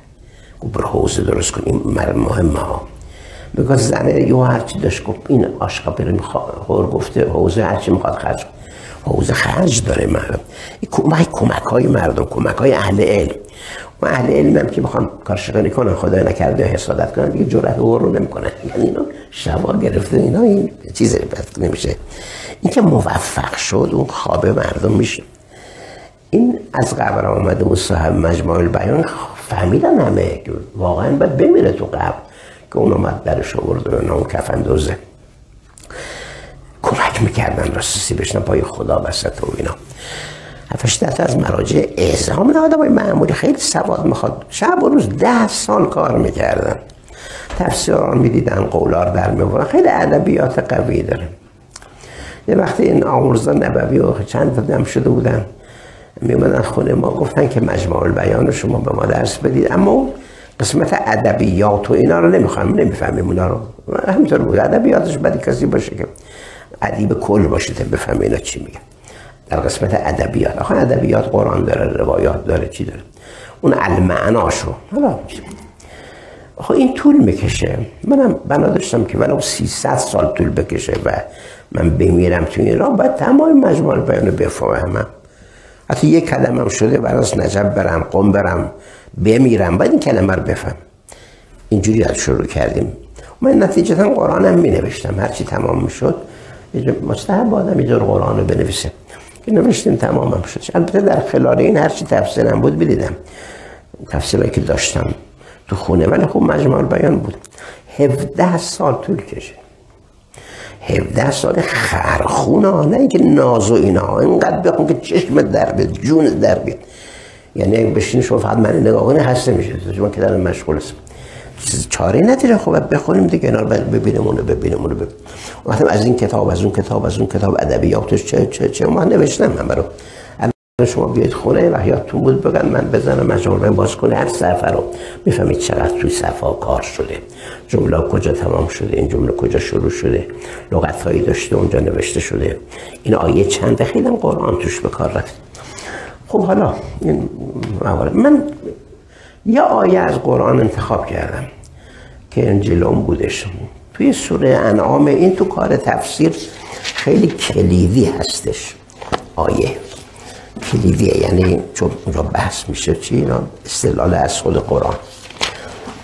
گفت برو حوزه درست کن. این مهمه ها بگاه زنه یه هرچی داشت گفت این آشقا بره خور گفته حوزه هرچی می‌خواد خرج حوزه خرج داره مردم. این کمک کمک های مردم کمک های اهل علم. ما اهل علمم که بخوام کارشقانی کنن خدا نکرده حسادت کنن دیگه جرأت او رو نمی‌کنن. یعنی اینا شبا گرفته اینا این چیزی نمیشه. این که موفق شد اون خواب مردم میشه. این از قبر آمده و صاحب مجموع البیان فهمیدن همه واقعا باید بمیره تو قبر. که اون اومد درش آورد و نام کفن دوزه کمک می‌کردن راستی بشنن پای خدا وسط و اینا. هفتش از مراجع اعزام نه آدم معمولی خیلی سواد می‌خواد. شب و روز ده سال کار می‌کردن. تفسیران می‌دیدن قولار در میبورن خیلی ادبیات قوی داره. یه وقتی این آمرزا نبوی و چند تا دم شده بودن میومدن خونه ما گفتن که مجموع رو شما به ما درس بدید. اما اون قسمت ادبیات و اینا رو نمی‌خوام نمی‌فهمیم اونا رو. همینطور بود. ادبیاتش بدی کسی باشه که ادیب کل باشه تا بفهمه اینا چی میگن. در قسمت ادبیات. آخه ادبیات قرآن داره روایات داره چی داره؟ اون المعناشو حالا آخه این طول می‌کشه. منم بنا داشتم که ولو 300 سال طول بکشه و من بمیرم تو این راه باید تمام مجموع بیان بفهمم. حتی یک هم شده براز نجب برم قم برم. بمیرم باید این کلمه رو بفهم. اینجوری از شروع کردیم. من نتیجتا قرآن هم می نوشتم هرچی تمام می شد مستحب آدم اینجور قرآن رو بنویسه. که نوشتیم تمام هم شد. البته در خلال این هرچی تفسیرم بود بدیدم تفسیرهایی که داشتم تو خونه. ولی خوب مجموع بیان بود. 17 سال طول کشه. 17 سال خرخونه نه اینکه ناز و اینا اینقدر بخون که چشم در بیاد جون در بیاد یعنی اگه بشینی شما فقط من نگاه کنی هسته میشه شما که دارم مشغول است. چاره نداره خب بخونیم دیگه اینا رو ببینیم اونو ببینیم اونو ببینیم وقتی از این کتاب از اون کتاب از اون کتاب ادبیاتش چه چه چه ما نوشتم من برو شما بیاید خونه و یادتون بود بگن من بزنم مجموعه باز کنه هر صفحه رو می‌فهمید چقدر توی صفحه کار شده. جمله کجا تمام شده این جمله کجا شروع شده لغت هایی داشته اونجا نوشته شده. این آیه چند خیلی قرآن توش به کار رفت. خب حالا این موارد. من یه آیه از قرآن انتخاب کردم که انجیلون بودش. توی سوره انعام این تو کار تفسیر خیلی کلیدی هستش. آیه. کلیدیه یعنی چون اونجا بحث میشه چی؟ اینا استدلال از خود قرآن.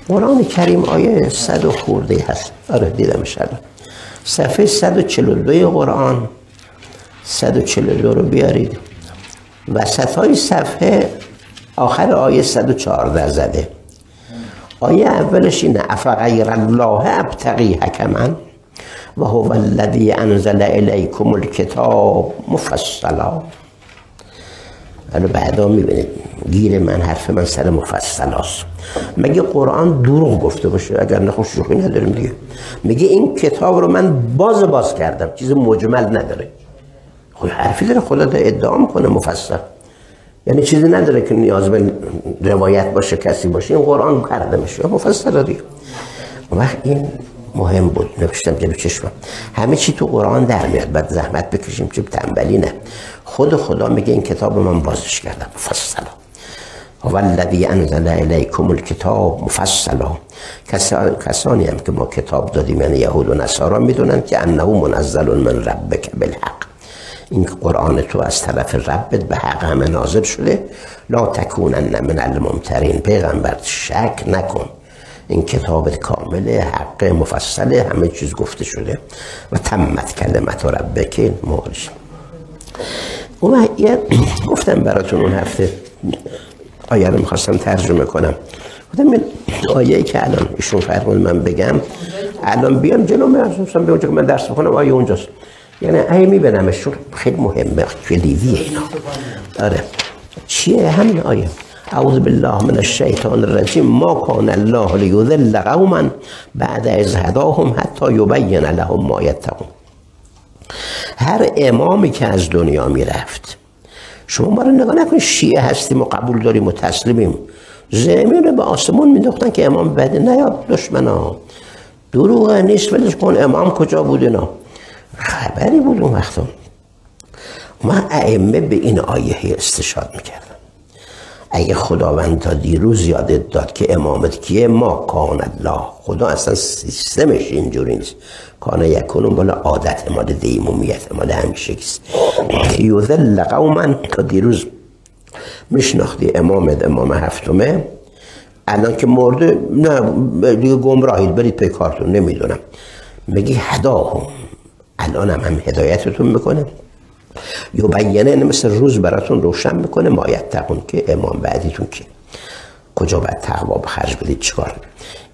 قرآن کریم آیه صد و خورده هست. آره دیدم الان صفحه 142 قرآن. 142 رو بیارید. وسط های صفحه آخر آیه 114 زده. آیه اولش اینه افغیر الله ابتقی حکمن و هو الذی انزل الیکم الکتاب مفصلا. حالا بعدا می‌بینید گیر من حرف من سر مفصل هست مگه قرآن دروغ گفته باشه؟ اگر نخوش شوخی نداریم دیگه. میگه این کتاب رو من باز باز کردم چیز مجمل نداره. خب حرفی داره خدا دا ادعا می‌کنه مفصل. یعنی چیزی نداره که نیاز به روایت باشه کسی باشه. این قرآن کرده میشه. مفصل دیگه. وقت این مهم بود. نوشتم جلو چشمم. همه چی تو قرآن در میاد. بعد زحمت بکشیم چه تنبلی نه. خود خدا میگه این کتاب من بازش کردم. مفصلا الذی انزل الیکم الکتاب. مفصلا کسانی هم که ما کتاب دادیم یعنی یهود و نصارا می‌دونن که انه منزل من ربک بالحق. این قرآن تو از طرف ربت به حق همه نازل شده. لا تکونن من الممترین. پیغمبر شک نکن. این کتاب کامل حق مفصل همه چیز گفته شده. و تمت کلمت ربک مورش اون گفتم براتون اون هفته. آیه رو می‌خواستم ترجمه کنم. گفتم این آیه که الان ایشون فرمون من بگم. الان بیام جلو من که من درس بکنم آیه اونجاست؟ یعنی ای میبینمش خیلی مهمه کلیدیه اینا. آره. چیه همین آیه؟ اعوذ بالله من الشیطان الرجیم. ما کان الله لیذل قوما بعد از هداهم حتی یبین لهم ما یتقون. هر امامی که از دنیا می‌رفت. شما ما رو نگاه نکنید شیعه هستیم و قبول داریم و تسلیمیم. زمین رو به آسمون مینداختن که امام بده نه دشمن ها دروغ نیست ولی کن امام کجا بود اینا؟ خبری بود اون وقتا. من ائمه به این آیه استشاد می‌کردم. اگه خداوند تا دیروز یادت داد که امامت کیه ما کان الله. خدا اصلا سیستمش اینجوری نیست. کان یکونون بالا عادت مال دیمومیت مال همیشه کیست یوذل قوما تا دیروز میشناختی امامت امام هفتمه؟ الان که مرده نه دیگه گمراهید برید پی کارتون نمی‌دونم. میگی هداهم. الان هم, هم هدایتتون می‌کنه. یبینه مثل روز براتون روشن می‌کنه. مایت تقون که امام بعدیتون که کجا باید تقوا به خرج بدید چیکار؟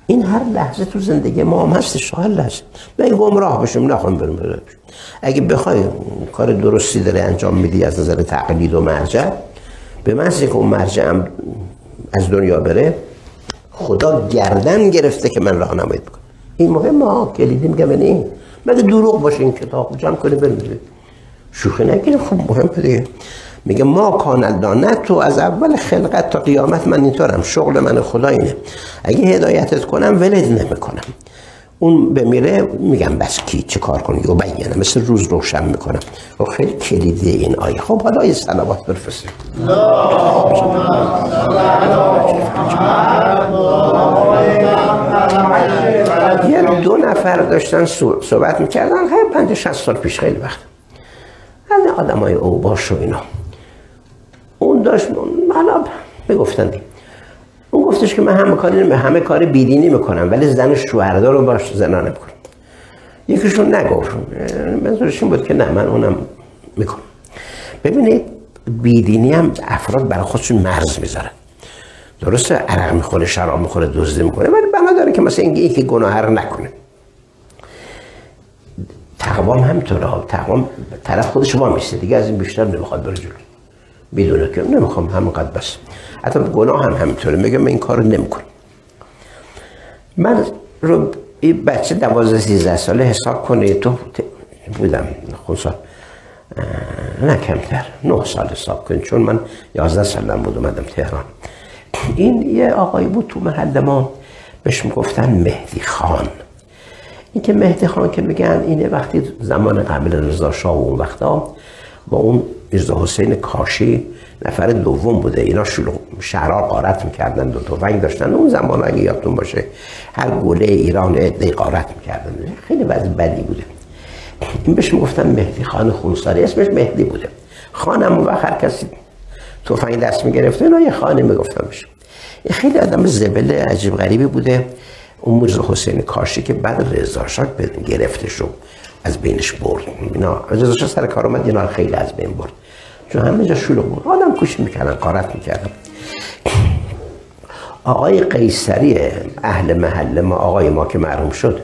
این هر لحظه تو زندگی ما هم هستش هر لحظه. نه گمراه باشیم نخواهیم بریم. اگه بخوای کار درستی داره انجام میدی از نظر تقلید و مرجع به محض که اون مرجع هم از دنیا بره خدا گردن گرفته که من راهنمایی بکنم. این مهم ها کلیدی میگم این. مگه دروغ باشه این کتاب جمع کنه بریم شوخی نگیریم خب مهم دیگه میگه ما کان تو از اول خلقت تا قیامت من اینطورم شغل من خدا اینه. اگه هدایتت کنم ولد نمی‌کنم. اون بمیره میگم بس کی چه کار کنی؟ و بیانه مثل روز روشن می‌کنم و خیلی کلیدی این آیه. خب حالا یه سلامات برفسته یه دو نفر داشتن صحبت می‌کردن. خیلی پنج شست سال پیش خیلی وقت. از آدم های اوباش و اینا. اون داشت حالا بگفتن. اون گفتش که من همه کاری همه کار بیدینی می‌کنم ولی زن شوهردار رو باش زنا نمی‌کنم یکیشون نگفت. منظورش این بود که نه من اونم می‌کنم. ببینید بیدینی هم افراد برای خودشون مرز می‌ذارن درسته عرق می‌خوره شراب می‌خوره دزدی می‌کنه ولی بنا داره که مثلا اینکه یکی گناه رو نکنه. تقوام همینطوره. تقوام طرف خودش میسته دیگه از این بیشتر نمی‌خواد بره جلو. بدونه که نمی‌خوام همینقدر بس. حتی گناه هم همینطوره. میگه من این کار نمی‌کنم. من رو این بچه دوازده سیزده ساله حساب کنه. تو بودم خونسال نه کمتر. نه سال حساب کن چون من یازده سالم بود اومدم تهران. این یه آقایی بود تو محل ما. بهش می‌گفتن مهدی خان. این که مهدی خان که میگن اینه وقتی زمان قبل رضا شاه و اون وقتا با اون میرزا حسین کاشی نفر دوم بوده اینا شلوغ شهرها قارت می‌کردن دو توفنگ داشتن. اون زمان اگه یادتون باشه هر گوله ایران عده قارت می‌کردن. خیلی وضع بدی بوده. این بهش می‌گفتن مهدی خان خونساری. اسمش مهدی بوده. خانم و هر کسی توفنگ دست می‌گرفته اینا یه خانه می‌گفتن بشه خیلی آدم زبله عجیب غریبی بوده. اون میرزا حسین کاشی که بعد رضا شاه گرفته شد از بینش برد. اینا رضا شاه سر کار اومد اینا خیلی از بین برد. چون همه جا شلوغ بود. آدم کوشی می‌کردن قارت می‌کردن. آقای قیصری اهل محل ما آقای ما که معروم شد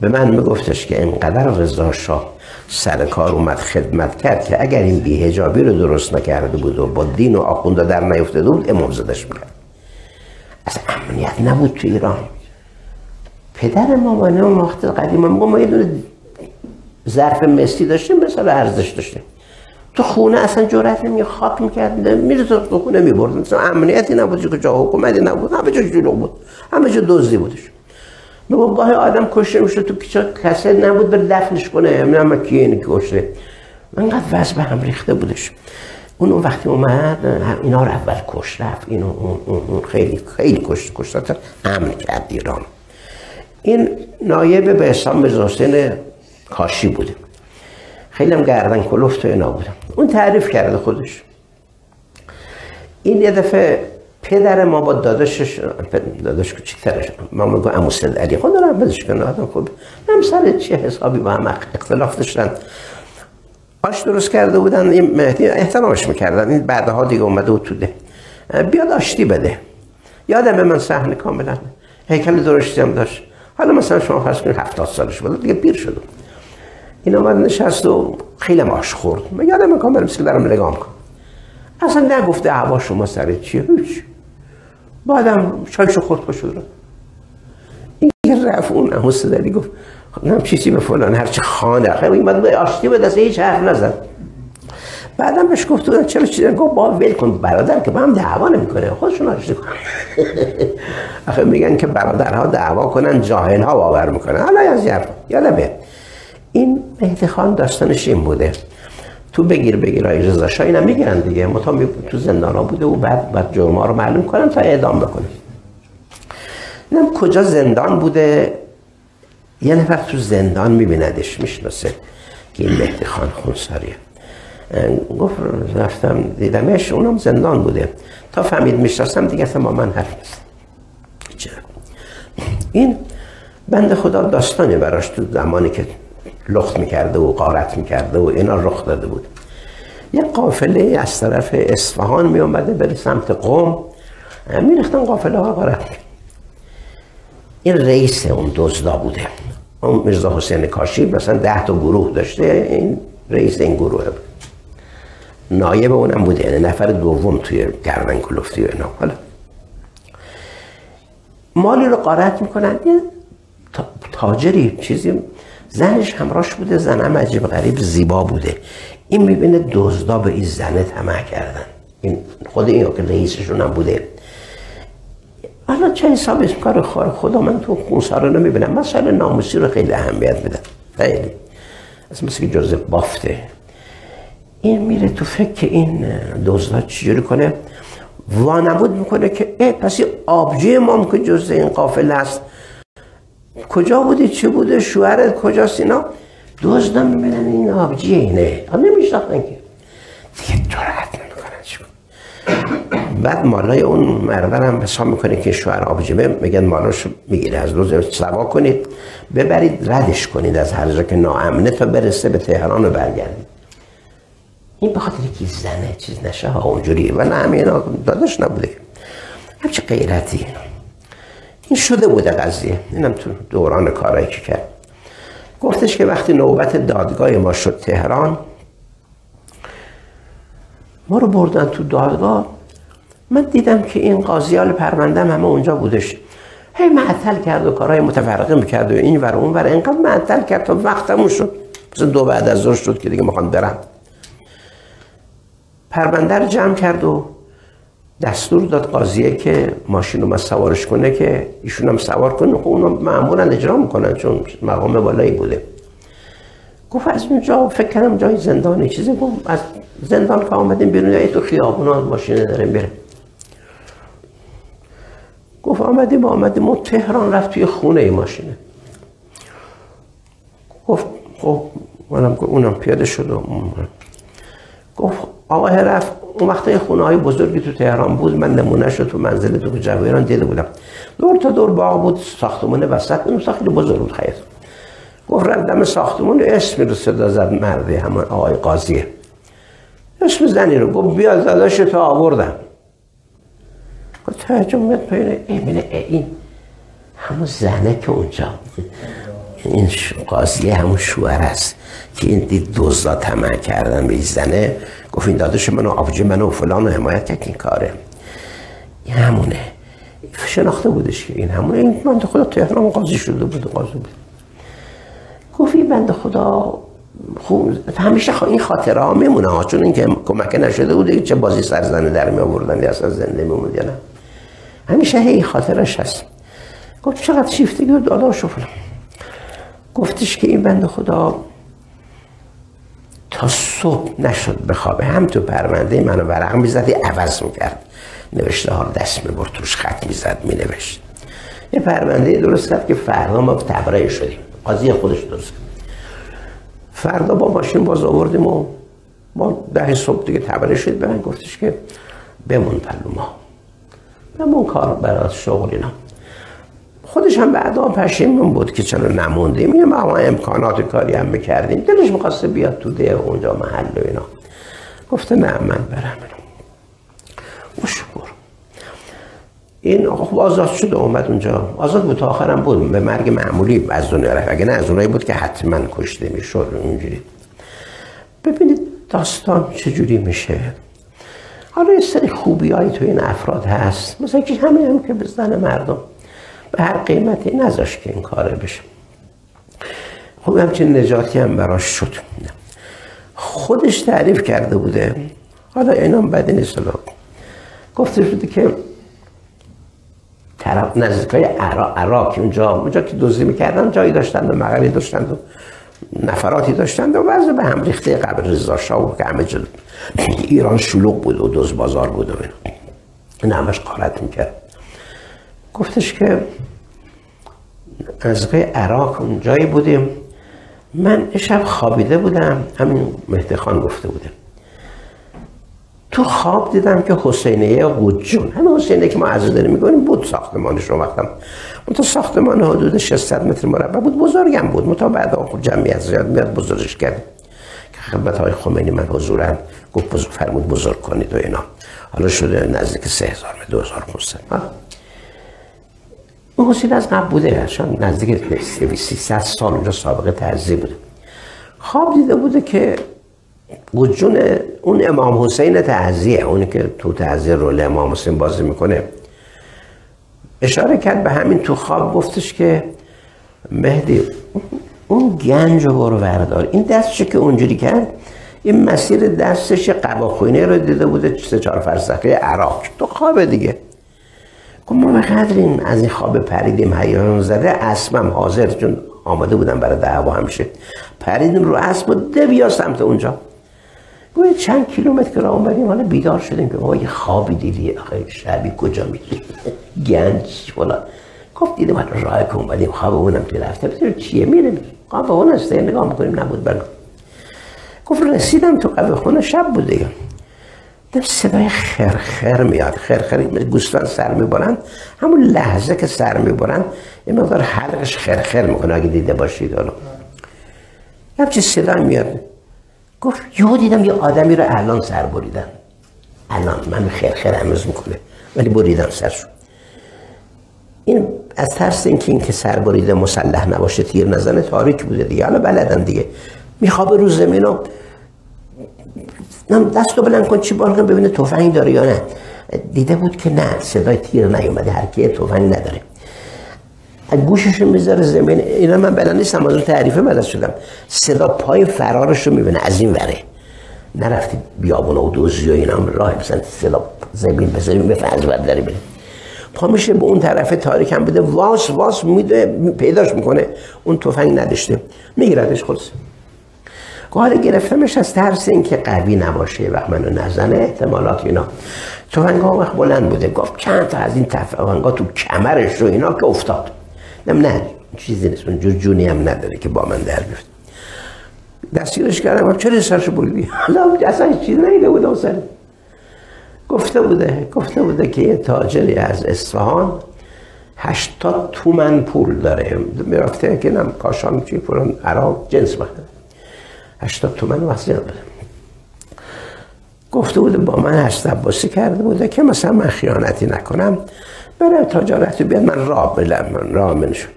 به من میگفتش که اینقدر رضا شاه سر کار اومد خدمت کرد که اگر این بیهجابی رو درست نکرده بود و با دین و آخونده در نیفتده بود امام زدش می‌کرد. از امنیت نبود تو ایران. پدر مامانه اون وقت قدیم ما یه دونه ظرف مسی داشتیم مثلا ارزش داشتیم. تو خونه اصلا جرأت نمی خاک می‌کرد میره تو خونه می‌برد مثلا امنیتی نبود که جا حکومتی نبود همه جا جلو بود همه جا دزدی بودش. گاه آدم کشته میشه تو کیچا کسی نبود بر دفنش کنه. من کیه اینی کشته. انقدر وضع به هم ریخته بودش. اون وقتی اومد اینا رو اول کش رفت اینو اون, اون, خیلی خیلی کش کش امن کرد ایران. این نایب به حسام حسین کاشی بوده. خیلی هم گردن کلفت و اینا بودم اون تعریف کرده خودش. این یه دفعه پدر ما با داداشش داداش کوچیک‌ترش ما میگم عمو سید علی. خود دارم بدش کنه آدم خوب هم سر چه حسابی با هم اختلاف داشتن؟ آش درست کرده بودن این مهدی احترامش می‌کردن. این بعدها دیگه اومده و توده بیاد آشتی بده. یادم من صحنه کاملا. هیکل درشتی هم داشت. حالا مثلا شما فرض کنید 70 سالش بود دیگه پیر شد. این آمد نشست و خیلی ماش خورد. من یادم برم که دارم نگاه کنم اصلا نگفته هوا شما سر چیه؟ هیچ. بعدم چایشو خورد پشت رو این رفت اون حس داری گفت نم چیزی به فلان هرچی خانه خیلی این به آشتی به دسته هیچ حرف نزد بعدم بهش گفت چرا چیزی گفت با ول کن برادر که با هم دعوا نمی‌کنه. خودشون آشتی کن. آخه میگن که برادرها دعوا کنن جاهل ها باور می‌کنن. حالا از یالا به این مهدی خان داستانش این بوده. تو بگیر بگیر های رضا شاه اینا می‌گیرن دیگه. متا تو زندان ها بوده و بعد بعد جرم رو معلوم کنن تا اعدام بکنه اینم کجا زندان بوده؟ یه نفر تو زندان میبیندش می‌شناسه که این مهدی خان خونساریه. گفت رفتم دیدمش اونم زندان بوده. تا فهمید می‌شناسم دیگه اصلا با من حرف نیست. این بند خدا داستانی براش تو زمانی که لخت می‌کرده و قارت می‌کرده و اینا رخ داده بود. یه قافله از طرف اصفهان می اومده بره سمت قوم میریختن قافله ها می‌کرد این رئیس اون دزدا بوده. اون مرزا حسین کاشی مثلا ده تا گروه داشته این رئیس این گروه بود. نایب اونم بوده یعنی نفر دوم توی گردن کلفتی و اینا. حالا مالی رو قارت می‌کنن. یه تاجری چیزی زنش همراش بوده زنم عجیب غریب زیبا بوده. این می‌بینه دزدا به این زنه طمع کردن. این خود این که رئیسشون هم بوده. حالا چه حساب کار خار خدا من تو خونسا رو نمی‌بینم. مسئله ناموسی رو خیلی اهمیت میدم. خیلی. از مثل جزء بافته. این میره تو فکر که این دزدا چجوری کنه؟ وانبود می‌کنه که ای پس این آبجی ما که جزء این قافل هست کجا بودی؟ چه بوده؟ شوهرت کجاست اینا دزدا می‌بینن این آبجی اینه. نمیشناختن که. دیگه جرأت نمی‌کنن بعد مالای اون مردن هم حساب می‌کنه که شوهر آبجیمه میگن مالاش می‌گیره. از روز سوا کنید ببرید ردش کنید از هر جا که ناامنه تا برسه به تهران و برگردید. این به خاطر که زنه چیز نشه ها اونجوری. و نه همین دادش نبوده. همچه غیرتی. این شده بوده قضیه. اینم تو دوران کارایی که کرد. گفتش که وقتی نوبت دادگاه ما شد تهران ما رو بردن تو دادگاه. من دیدم که این قاضیال پروندم همه اونجا بودش. هی معطل کرد و کارهای متفرقه می‌کرد و این ور اون ور. اینقدر معطل کرد تا وقتمون شد. مثلا دو بعد از ظهر شد که دیگه می‌خوان برم پرونده رو جمع کرد و دستور داد قاضیه که ماشین رو سوارش کنه که ایشون هم سوار کنه. خب اونا معمولا اجرا می‌کنن چون مقام بالایی بوده. گفت از اونجا فکر کردم جای زندانی چیزی گفت از زندان که آمدیم بیرون. یا تو خیابونا ماشین داریم میره گفت آمدیم آمدیم. و تهران رفت توی خونه ای ماشینه. گفت خب منم اونم پیاده شد و گفت آقا رفت. اون وقتا خونه های بزرگی تو تهران بود. من نمونه شد تو منزل تو جویران دیده بودم. دور تا دور باغ بود ساختمان وسط اون خیلی بزرگ بود خیلی. گفت دم ساختمون اسمی رو صدا زد مردی همون آقای قاضیه. اسم زنی رو. گفت بیا داداش تو آوردم. تعجب میاد پایینه این این. همون زنه که اونجا. این قاضیه همون شوهر است که این دید دوزا طمع کردن به این زنه. گفت این داداش منو آبجی منو فلان حمایت کرد این کاره. این همونه. شناخته بودش که این همونه. این بند خدا تهران قاضی شده بود قاضی بود. گفت این بند خدا خوب همیشه این خاطره ها میمونه ها چون اینکه کمک نشده بوده چه بازی سرزنه در می آوردن یا اصلا زنده میموند یا نه. همیشه هی خاطرش هست. گفت چقدر شیفتگی و داداش و فلان. گفتش که این بند خدا تا صبح نشد بخوابه. هم تو پرونده منو ورق می‌زدی عوض می‌کرد. نوشته ها دست می‌برد توش خط می‌زد مینوشت. یه پرونده درست کرد که فردا ما تبرئه شدیم. قاضی خودش درست کرد. فردا با ماشین باز آوردیم و ما ده صبح دیگه تبرئه شد به من گفتش که بمون پلو ما. بمون کار برای شغل اینا. خودش هم بعدا پشیمون بود که چرا نموندیم. یه ما امکانات کاری هم می‌کردیم. دلش می‌خواسته بیاد تو ده اونجا محل و اینا. گفته نه من برم و شکر این خب آزاد شد اومد اونجا. آزاد بود تا آخرم بود. به مرگ معمولی از دنیا رفت. اگه نه از اونایی بود که حتما کشته می‌شد. اونجوری ببینید داستان چجوری میشه؟ حالا یه سری خوبی هایی تو این افراد هست. مثلا که همین هم که بزن مردم به هر قیمتی نذاشت که این کاره بشه. خب همچین نجاتی هم براش شد. خودش تعریف کرده بوده. حالا اینام بدی نیست. گفته شده که طرف نزدیکای عراق اونجا اونجا که دزدی می‌کردن جایی داشتند و مغلی داشتند و نفراتی داشتند و بعضی به هم ریخته قبل رضا شاه و که همه جد ایران شلوغ بود و دوز بازار بود و این همش قارت می‌کرد. گفتش که از عراق اونجایی بودیم. من شب خوابیده بودم. همین مهدی خان گفته بوده. تو خواب دیدم که حسینیه قوجون همه حسینیه که ما از داریم میگونیم بود ساختمانش رو وقتم. اون تو ساختمان حدود 600 متر مربع بود. بزرگم بود. متا بعد خود جمعیت زیاد میاد بزرگش کرد. که خدمت های خمینی من حضورا گفت بزرگ فرمود بزرگ کنید و اینا. حالا شده نزدیک 3000 متر 2500 اون حسین از قبل بوده. شاید نزدیک 300 سال اونجا سابقه تعزیه بوده. خواب دیده بوده که وجون اون امام حسین تعزیه اونی که تو تعزیه رول امام حسین بازی می‌کنه. اشاره کرد به همین تو خواب گفتش که مهدی اون گنج رو برو وردار. این دستش که اونجوری کرد این مسیر دستش قباخونه رو دیده بوده سه چهار فرسخه عراق. تو خواب دیگه. ما به قدر از این خواب پریدیم حیران زده اسمم حاضر چون آماده بودم برای دعوا همیشه. پریدیم رو اسب و ده بیا سمت اونجا. گویا چند کیلومتر که راه اومدیم حالا بیدار شدیم که آقا یه خوابی دیدی آخه شبی کجا میدی گنج فلان. گفت دیدم حالا راه که اومدیم خواب اونم که رفته بسید چیه؟ میرم خواب اون است نگاه می‌کنیم نبود بگو گفت رسیدم تو قبل خونه شب بود دیگه. در صدای خرخر میاد خرخر گوستان سر می‌برن همون لحظه که سر می‌برن یه مقدار حلقش خرخر می‌کنه اگه دیده باشید حالا. همچه صدا میاد. گفت یهو دیدم یه آدمی رو الان سر بریدن. الان من خرخر عمز می‌کنه. ولی بریدن سرشو این از ترس اینکه این که سر بریده مسلح نباشه تیر نزنه تاریک بوده دیگه. حالا بلدن دیگه. میخوابه رو زمین و دستو بلند کن چی بار ببینه توفنگ داره یا نه. دیده بود که نه صدای تیر نیومده هر کی نداره. گوشش می‌ذاره زمین. اینا من بلند نیستم از اون تعریفه مدد شدم. صدا پای فرارش رو می‌بینه از این وره. نرفتی بیابون و دوزی و اینا راه بسن صدا زمین به زمین به از ور داره بینه پا میشه به اون طرف تاریک هم بده واس واس میده پیداش می‌کنه. اون توفنگ نداشته. میگیردش خلاص. حالا گرفتمش از ترس اینکه قوی نباشه و منو نزنه احتمالات اینا. توفنگ ها وقت بلند بوده. گفت چند تا از این توفنگ ها تو کمرش رو اینا که افتاد. نه چیزی نیست. اونجور جونی هم نداره که با من در بیفت. دستگیرش کردم چرا سرشو بریدی؟ حالا اصلا چیز نیده بوده سر. گفته بوده گفته بوده که یه تاجری از اصفهان هشتاد تومن پول داره. می‌رفته که نم کاشان چی پولان عراق جنس بخده هشتاد تومن وقت بوده گفته بوده با من هشت عباسی کرده بوده که مثلا من خیانتی نکنم. برای تجارت بیاد من راه بلم من راه من شد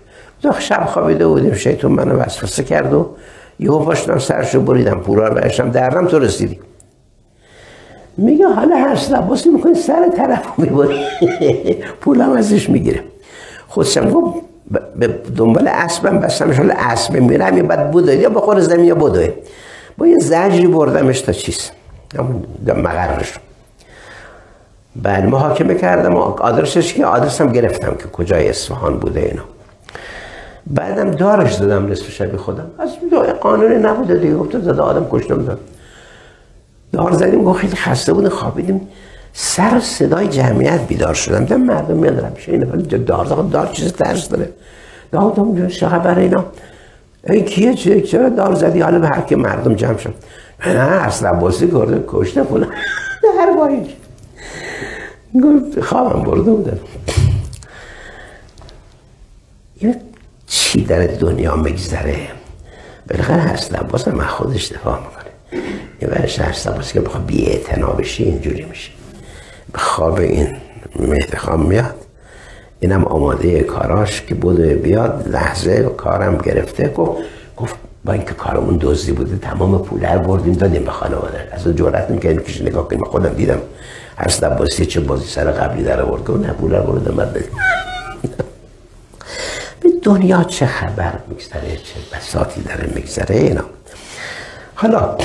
دو شب خوابیده بودیم شیطون منو وسوسه کرد و یهو پاشتم سرشو بریدم پورا رو برشتم دردم تو رسیدی. میگه حالا هر لباسی می‌کنی سر طرف می‌بری. پولم ازش می‌گیره خودشم گفت به دنبال اسبم بستمش حالا اسب میرم یه بعد بوده. یا بخور زمین یا بودوه با یه زجری بردمش تا چیز همون مقررش. بعد محاکمه کردم و آدرسش که آدرسم گرفتم که کجای اصفهان بوده اینا. بعدم دارش دادم نصف شبی خودم. از قانونی نبوده دیگه. گفت زده آدم کشتم داد دار زدیم گفت خیلی خسته بودیم خوابیدیم. سر صدای جمعیت بیدار شدم. دیدم مردم میاد میشه این ولی دار دار دار چیز ترس داره. دار دار چه خبر اینا؟ ای کیه چه چرا دار زدی؟ حالا به هر مردم جمع شد. نه اصلا بازی کرده کشته فلان هر گفت خوابم برده بودم. این چی در دنیا میگذره؟ بالاخره هست عباس من خودش دفاع می‌کنه. این برش هست عباس که بخواه بی بشی اینجوری میشه. به خواب این مهد خام میاد. اینم آماده کاراش که بوده بیاد لحظه کارم گرفته گفت گفت با اینکه کارمون دزدی بوده تمام پولر بردیم دادیم به خانواده. از جرأت نمی‌کردیم که نگاه کنیم. خودم دیدم. هر بازی چه بازی سر قبلی در آورد؟ گفت نه پولر برده من بدیم به دنیا چه خبر میگذره چه بساتی داره میگذره اینا. حالا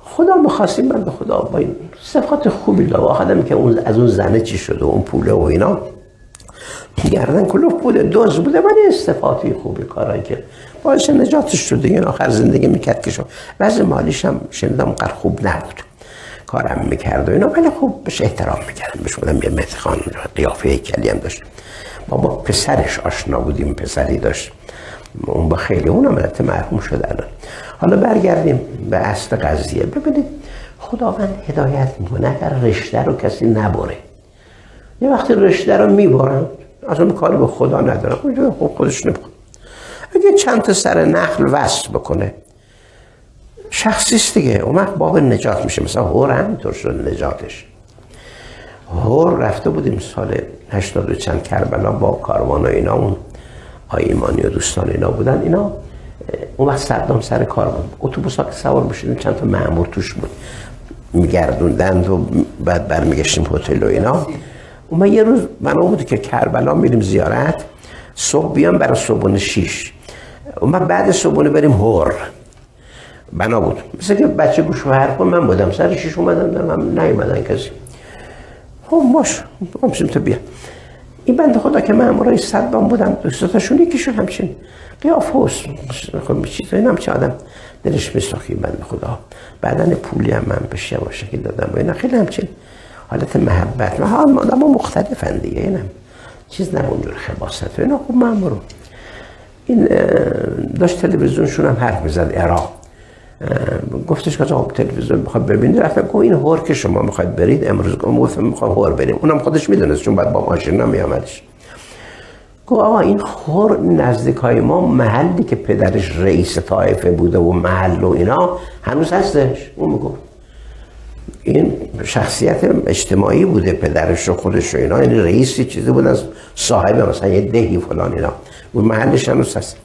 خدا مخواستیم من به خدا با این صفات خوبی داره آدمی که اون از اون زنه چی شده اون پوله و اینا. گردن کلوف بوده دوز بوده ولی صفاتی خوبی کارایی که باعث نجاتش شده. این آخر زندگی می‌کرد که شد وضع مالیش هم شنیدم قر خوب نبود. کارم می‌کرد و اینا. ولی خوب بهش احترام می‌کردم. بهش بودم یه متخان قیافه کلی هم داشت. با با پسرش آشنا بودیم پسری داشت. اون با خیلی اونم البته مرحوم شد الان. حالا برگردیم به اصل قضیه. ببینید خداوند هدایت می‌کنه اگر رشته رو کسی نبره. یه وقتی رشته رو می‌برن اصلا کاری به خدا ندارم اونجا خب خودش نمی‌خواد. اگه چند تا سر نخل وصل بکنه شخصیست دیگه اون وقت باب نجات میشه. مثلا هور همینطور شد نجاتش. هور رفته بودیم سال 80 و چند کربلا با کاروان و اینا. اون آی ایمانی و دوستان اینا بودن. اینا اون وقت صدام سر کار بود. اتوبوس ها که سوار می‌شدیم چند تا مأمور توش بود. میگردوندند و بعد برمیگشتیم هتل و اینا. اون من یه روز بنا بود که کربلا میریم زیارت. صبح بیام برای صبحونه شیش. اون من بعد صبحونه بریم هور. بنا بود. مثل که بچه گوش و حرف من بودم. سر شیش اومدم دارم نیومدن کسی. خب باش بامسیم تو بیا. این بند خدا که مامورای صدام بودم دوستاتشون یکیشون همچین قیاف هست خب چیزایی همچین آدم دلش میساخی بند خدا. بعدن پولی هم من بشه یواش که دادم. و اینا خیلی همچین حالت محبت. و حال آدم ها مختلفن دیگه. اینم چیز نه اونجور خباست. و اینا خب مامورو این داشت تلویزیونشون هم حرف می‌زد عراق. گفتش که خب تلویزیون می‌خواد ببینید. رفت گفت این هور که شما می‌خواید برید امروز گفت می‌خوام هور بریم. اونم خودش می‌دونست چون بعد با ماشین نمیامدش گفت آقا این خور نزدیک های ما محلی که پدرش رئیس طایفه بوده و محل و اینا هنوز هستش. اون می‌گفت این شخصیت اجتماعی بوده پدرش و خودش و اینا. یعنی رئیسی چیزی بود از صاحب مثلا یه دهی فلان اینا. و محلش هنوز هست.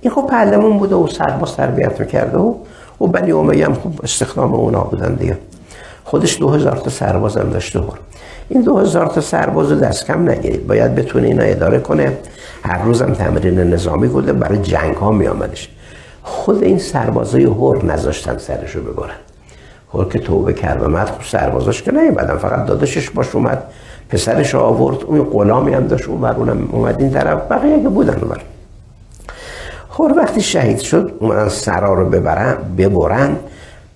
این خب پهلمون بوده و سرباز تربیت می‌کرده و و بنی امیه هم خوب استخدام اونا بودن دیگه. خودش دو هزار تا سرباز هم داشته هر این دو هزار تا سرباز رو دست کم نگیرید. باید بتونه اینا اداره کنه. هر روز هم تمرین نظامی کنه برای جنگ ها می آمدش خود این سربازای هر نذاشتن سرشو ببرن. هر که توبه کرد و مد خب سربازاش که بعدم فقط داداشش باش اومد. پسرش آورد. اون غلامی هم داشت. اون اونم اومد. این طرف. بقیه که بودن اون خور وقتی شهید شد اومدن سرا رو ببرن ببرن.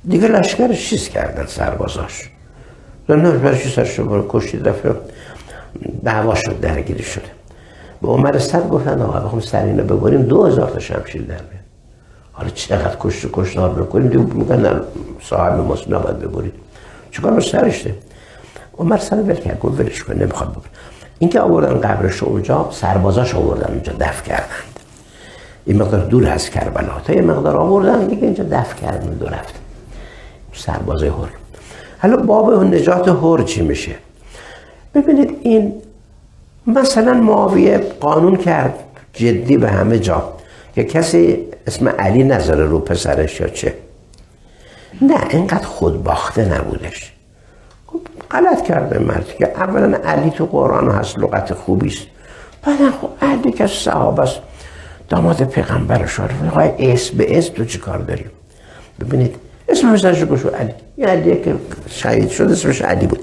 دیگه لشکرش چیز کردن؟ سربازاش. نه برای چی سرش رو کشید رفت دعوا شد درگیری شده به عمر صد گفتن آقا بخوام سر اینو ببریم دو هزار تا شمشیر در بیاد حالا چقدر کشت و کشتار بکنیم؟ دیگه میگن صاحب ماست نباید ببرید. چیکار رو سرش ده عمر صد ول کرد گفت ولش کن نمی‌خواد اینکه آوردن قبرش اونجا سربازاش آوردن اونجا دفن کردن. این مقدار دور از کربلا تا یه مقدار آوردن دیگه اینجا دفن کردن دو رفت سرباز هر. حالا باب نجات هر چی میشه؟ ببینید این مثلا معاویه قانون کرد جدی به همه جا. که کسی اسم علی نذاره رو پسرش یا چه؟ نه اینقدر خودباخته نبودش. خب غلط کرده مرد. که اولا علی تو قرآن هست لغت خوبی است بعد خب علی که صحابه است. داماد پیغمبر شد می‌خوای اسم به اسم تو چی کار داریم؟ ببینید اسم پسرش رو گوشو علی. یه علی که شهید شد اسمش علی بود.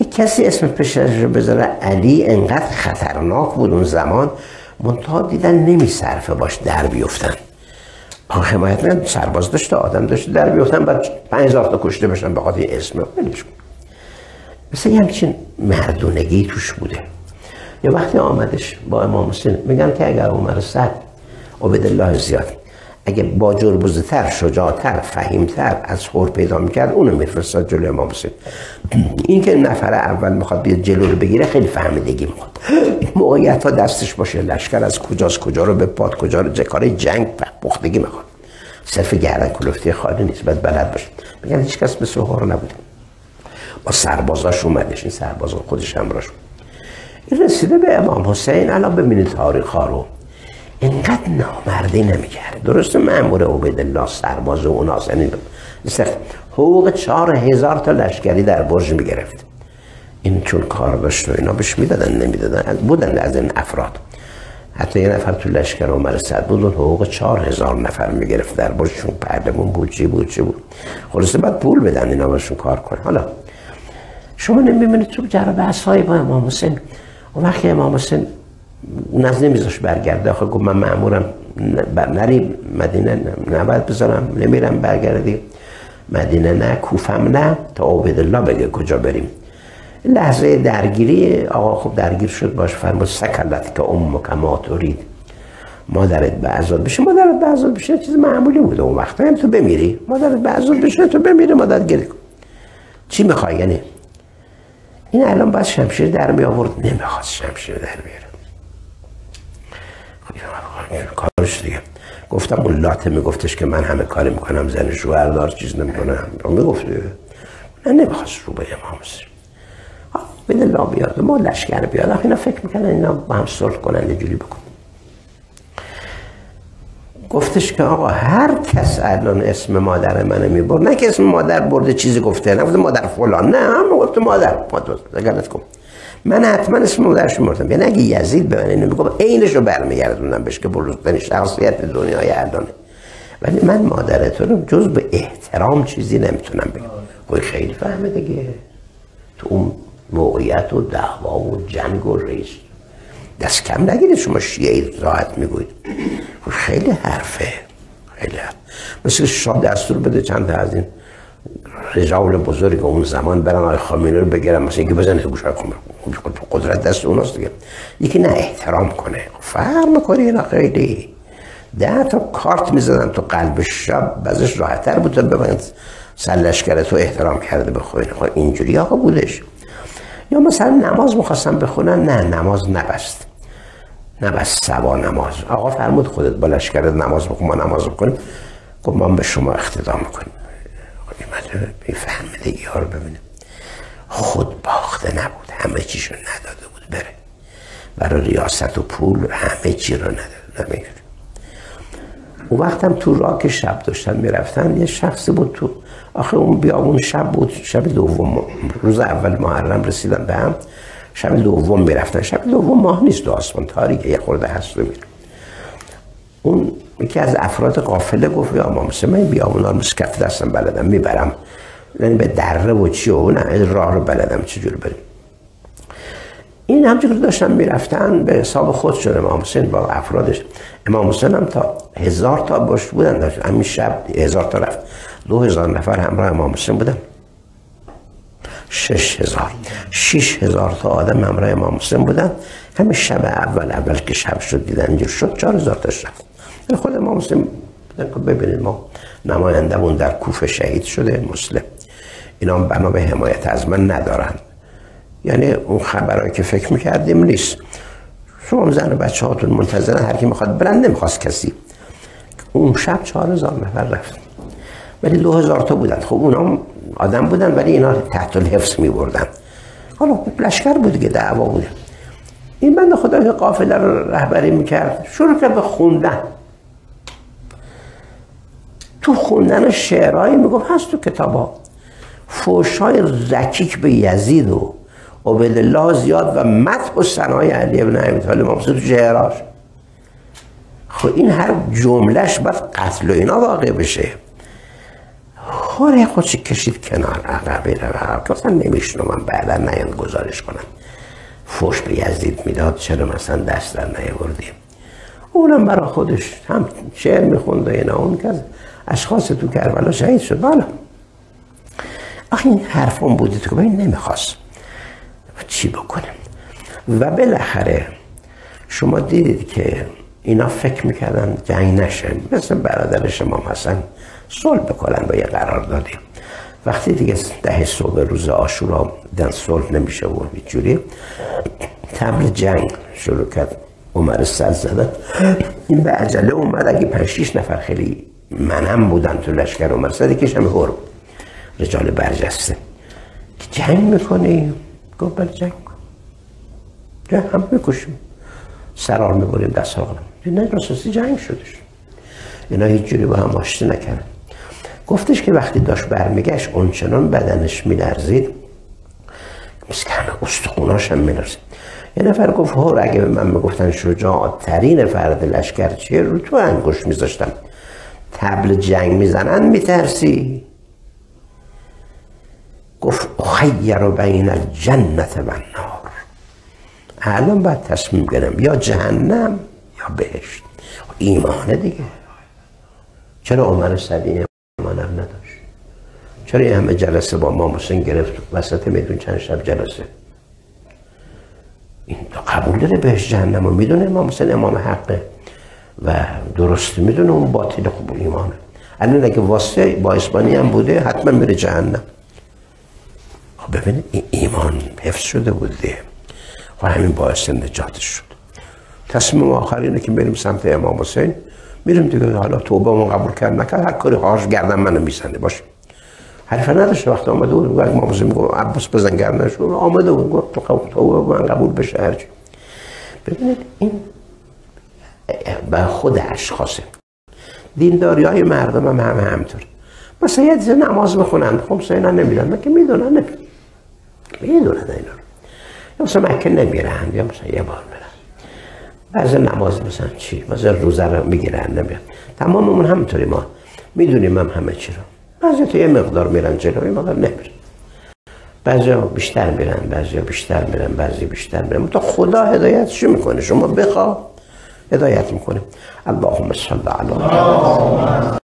یه کسی اسم پسرش رو بذاره علی انقدر خطرناک بود اون زمان. منتها دیدن نمی صرفه باش در بیفتن. آن حمایت نه سرباز داشته آدم داشته در بیفتن بعد پنج تا کشته بشن به خاطر اسم. مثل یه همچین مردونگی توش بوده. یه وقتی آمدش با امام حسین میگن که اگر عمر صد عبد الله زیاد اگه با جربوزتر شجاعتر فهیمتر از خور پیدا می‌کرد اونو میفرستاد جلو امام حسین. این که نفر اول می‌خواد بیاد جلو رو بگیره خیلی فهمیدگی می‌خواد. موقعیت ها دستش باشه لشکر از کجاست کجا رو به پاد کجا رو کار جنگ پختگی می‌خواد. صرف گردن کلفتی خالی نیست باید بلد باشه. میگن هیچ کس مثل هور نبوده. با سربازاش اومدش این سربازان خودش همراش این رسیده به امام حسین. الان ببینید تاریخ ها رو. اینقدر نامردی نمی‌کرد درست مأمور الله سرباز و اوناس حقوق چهار هزار تا لشکری در برج می‌گرفت. این چون کار داشت و اینا بهش می‌دادن نمی‌دادن. بودن از این افراد. حتی یه نفر تو لشکر عمر صد بود حقوق چهار هزار نفر می‌گرفت در برج چون پردمون بود چی بود چی بود. خلاصه بعد پول بدن اینا باشون کار کنه حالا شما نمی‌بینید تو جرا بحث های با امام حسین اون وقت امام حسین اون نمیذاش برگرده. آخه گفت من معمورم نری مدینه نباید بذارم نمیرم برگردی مدینه نه کوفم نه تا عبد الله بگه کجا بریم. لحظه درگیری آقا خوب درگیر شد باش فرمود سکلت که ام کما تورید مادرت به عذاب بشه. مادرت به عذاب بشه چیز معمولی بوده اون وقت. هم تو بمیری. مادرت به عذاب بشه تو بمیری مادرت گری کن. چی می‌خوای یعنی؟ این الان باید شمشیر در می آورد نمی‌خواست شمشیر در بیاره. خب، کارش دیگه. گفتم اون لاته میگفتش که من همه کاری می‌کنم زن شوهردار چیز نمی‌کنم. می‌گفت نه نمی‌خواست رو به امام بده لا بیاد ما لشکر بیاد. اینا فکر می‌کنن اینا با هم صلح کنن یه جوری بکن. گفتش که آقا هر کس الان اسم مادر منو می‌برد. نه که اسم مادر برده چیزی گفته نه مادر فلان. نه هم گفته مادر. مادر کن. من حتما اسم مادرش میبردم. یعنی اگه یزید به من اینو میگم عینش رو برمیگردونم بهش که بروزترین شخصیت دنیای الانه. ولی من مادرت رو جز به احترام چیزی نمی‌تونم بگم. خب خیلی فهمه دیگه. تو اون موقعیت و دعوا و جنگ و ریز دست کم نگیرید شما شیعه راحت می‌گوید خیلی حرفه خیلی حرف. مثل شاه دستور بده چند تا از این رجال بزرگ اون زمان برن آقای خامنه‌ای رو بگیرن مثلا یکی بزنه گوش قدرت دست اوناست دیگه. یکی نه احترام کنه. فرق می‌کنه اینا خیلی. ده تا کارت می‌زدن تو قلب شب بعضش راحتتر بود تا ببینید سلشکره تو احترام کرده بخوین اینجوری آقا بودش. یا مثلا نماز می‌خواستم بخونن نه نماز نبست. نبست سبا نماز. آقا فرمود خودت با لشکرت نماز بکن ما نماز بکنیم گفت ما به شما اقتدا می‌کنیم. این فهمیدگی ها رو ببینیم خود باخته نبود همه چیشو نداده بود بره. برای ریاست و پول همه چی رو نداده اون وقتم تو راه که شب داشتن می‌رفتن یه شخصی بود تو آخه اون بیابون شب بود شب دوم. روز اول محرم رسیدن به هم. شب دوم می‌رفتن. شب دوم ماه نیست تو آسمان تاریکه یه خورده هست رو میره اون یکی از افراد قافله گفت یا امام من بیابون ها مثل کف دستم بلدم می‌برم. یعنی به دره و چی و نه راه رو بلدم چجور بریم. این همچون که داشتن می‌رفتن به حساب خودشون امام حسین با افرادش. امام حسین هم تا هزار تا باش بودن داشت. همین شب هزار تا رفت. دو هزار نفر همراه امام حسین بودن. شش هزار. شش هزار تا آدم همراه امام حسین بودن. همین شب اول اول که شب شد دیدن اینجور شد چهار هزار تاش رفت. خود امام حسین بودن که ببینید ما نمایندمون در کوفه شهید شده مسلم. اینا هم بنا به حمایت از من ندارن. یعنی اون خبرهایی که فکر می‌کردیم نیست. شما زن و بچه هاتون منتظرن هر کی می‌خواد برن نمی‌خواست کسی. اون شب چهار هزار نفر رفت ولی دو هزار تا بودن. خب اونا آدم بودن ولی اینا تحت الحفظ می بردن حالا لشکر بود دیگه دعوا بود. این بند خدا که قافله رو رهبری می‌کرد شروع کرد به خوندن. تو خوندن شعرهایی می‌گفت هست تو کتاب ها فوشای رکیک به یزید و عبدالله زیاد و مدح و سنای علی ابن ابی طالب تو شعراش خب این هر جملهش باید قتل و اینا واقع بشه. خوره خودش کشید کنار رو. گفتن نمیشنو من بعدا نیان گزارش کنم. فوش به یزید می‌داد چرا مثلا دست در نیاوردیم اونم برا خودش هم شعر می‌خوند و اینا. اون که اشخاص تو کربلا شهید شد. بالا. آخه این حرفون بودید که این نمی‌خواست. چی بکنیم؟ و بالاخره شما دیدید که اینا فکر می‌کردن جنگ نشه. مثل برادر شما مثلا صلح بکنن با یه قرار دادیم وقتی دیگه ده صبح روز آشورا دن صلح نمیشه و جوری تبل جنگ شروع کرد. عمر سد زدن این به عجله اومد. اگه پنج نفر خیلی منم بودن تو لشکر عمر سد کشم هر رجال برجسته. جنگ می‌کنی؟ گفت بله جنگ جنگ هم می‌کشیم. سرار می‌بریم دست ها نه راستی جنگ شدش. اینا هیچ جوری با هم آشتی نکردن. گفتش که وقتی داشت برمیگشت اونچنان بدنش میلرزید. مثل که همه استخوناش هم میلرزید. یه نفر گفت هور اگه به من می‌گفتن شجاعت ترین فرد لشکر چیه رو تو انگوش میذاشتم. تبل جنگ می‌زنن میترسی. گفت اخیر بین الجنت و النار. الان باید تصمیم گرم یا جهنم یا بهشت. ایمانه دیگه. چرا عمر نداشت چرا این همه جلسه با ما حسین گرفت؟ وسط میدون چند شب جلسه. این قبول داره بهش جهنم و می‌دونه امام حسین امام حقه و درست می‌دونه اون باطل خوب ایمانه. الان اگه واسه با اسپانی هم بوده حتما میره جهنم. خب ببینید این ایمان حفظ شده بود دیگه و همین باعث نجاتش شد. تصمیم آخر اینه که بریم سمت امام حسین. میریم دیگه حالا توبه قبول کرد نکرد هر کاری هاش گردن منو می‌زنه. باشه. حرف نداشته وقت آمده بود گفت امام حسین میگه عباس بزن گردنش آمده بود. گفت تو قبول توبه من قبول بشه هرچی. ببینید این به خود اشخاصه. دینداری های مردم هم همه همطور. مثلا یه دیزه نماز بخونن. خب سینا نمیرن که می‌دونن؟ نمیرن می‌دونن اینا یا مثلا مکه نمیرن یا مثلا یه بار میرن بعضی نماز مثلا چی؟ مثلا روزه رو می‌گیرن نمیرن. تماممون همینطوری ما. می‌دونیم هم همه چی رو. بعضی تو یه مقدار میرن جلو یه مقدار نمیرن بعضی بیشتر میرن بعضی بیشتر میرن بعضی بیشتر میرن تا خدا هدایتش می‌کنه شما بخوا هدایت می‌کنه اللهم صل علی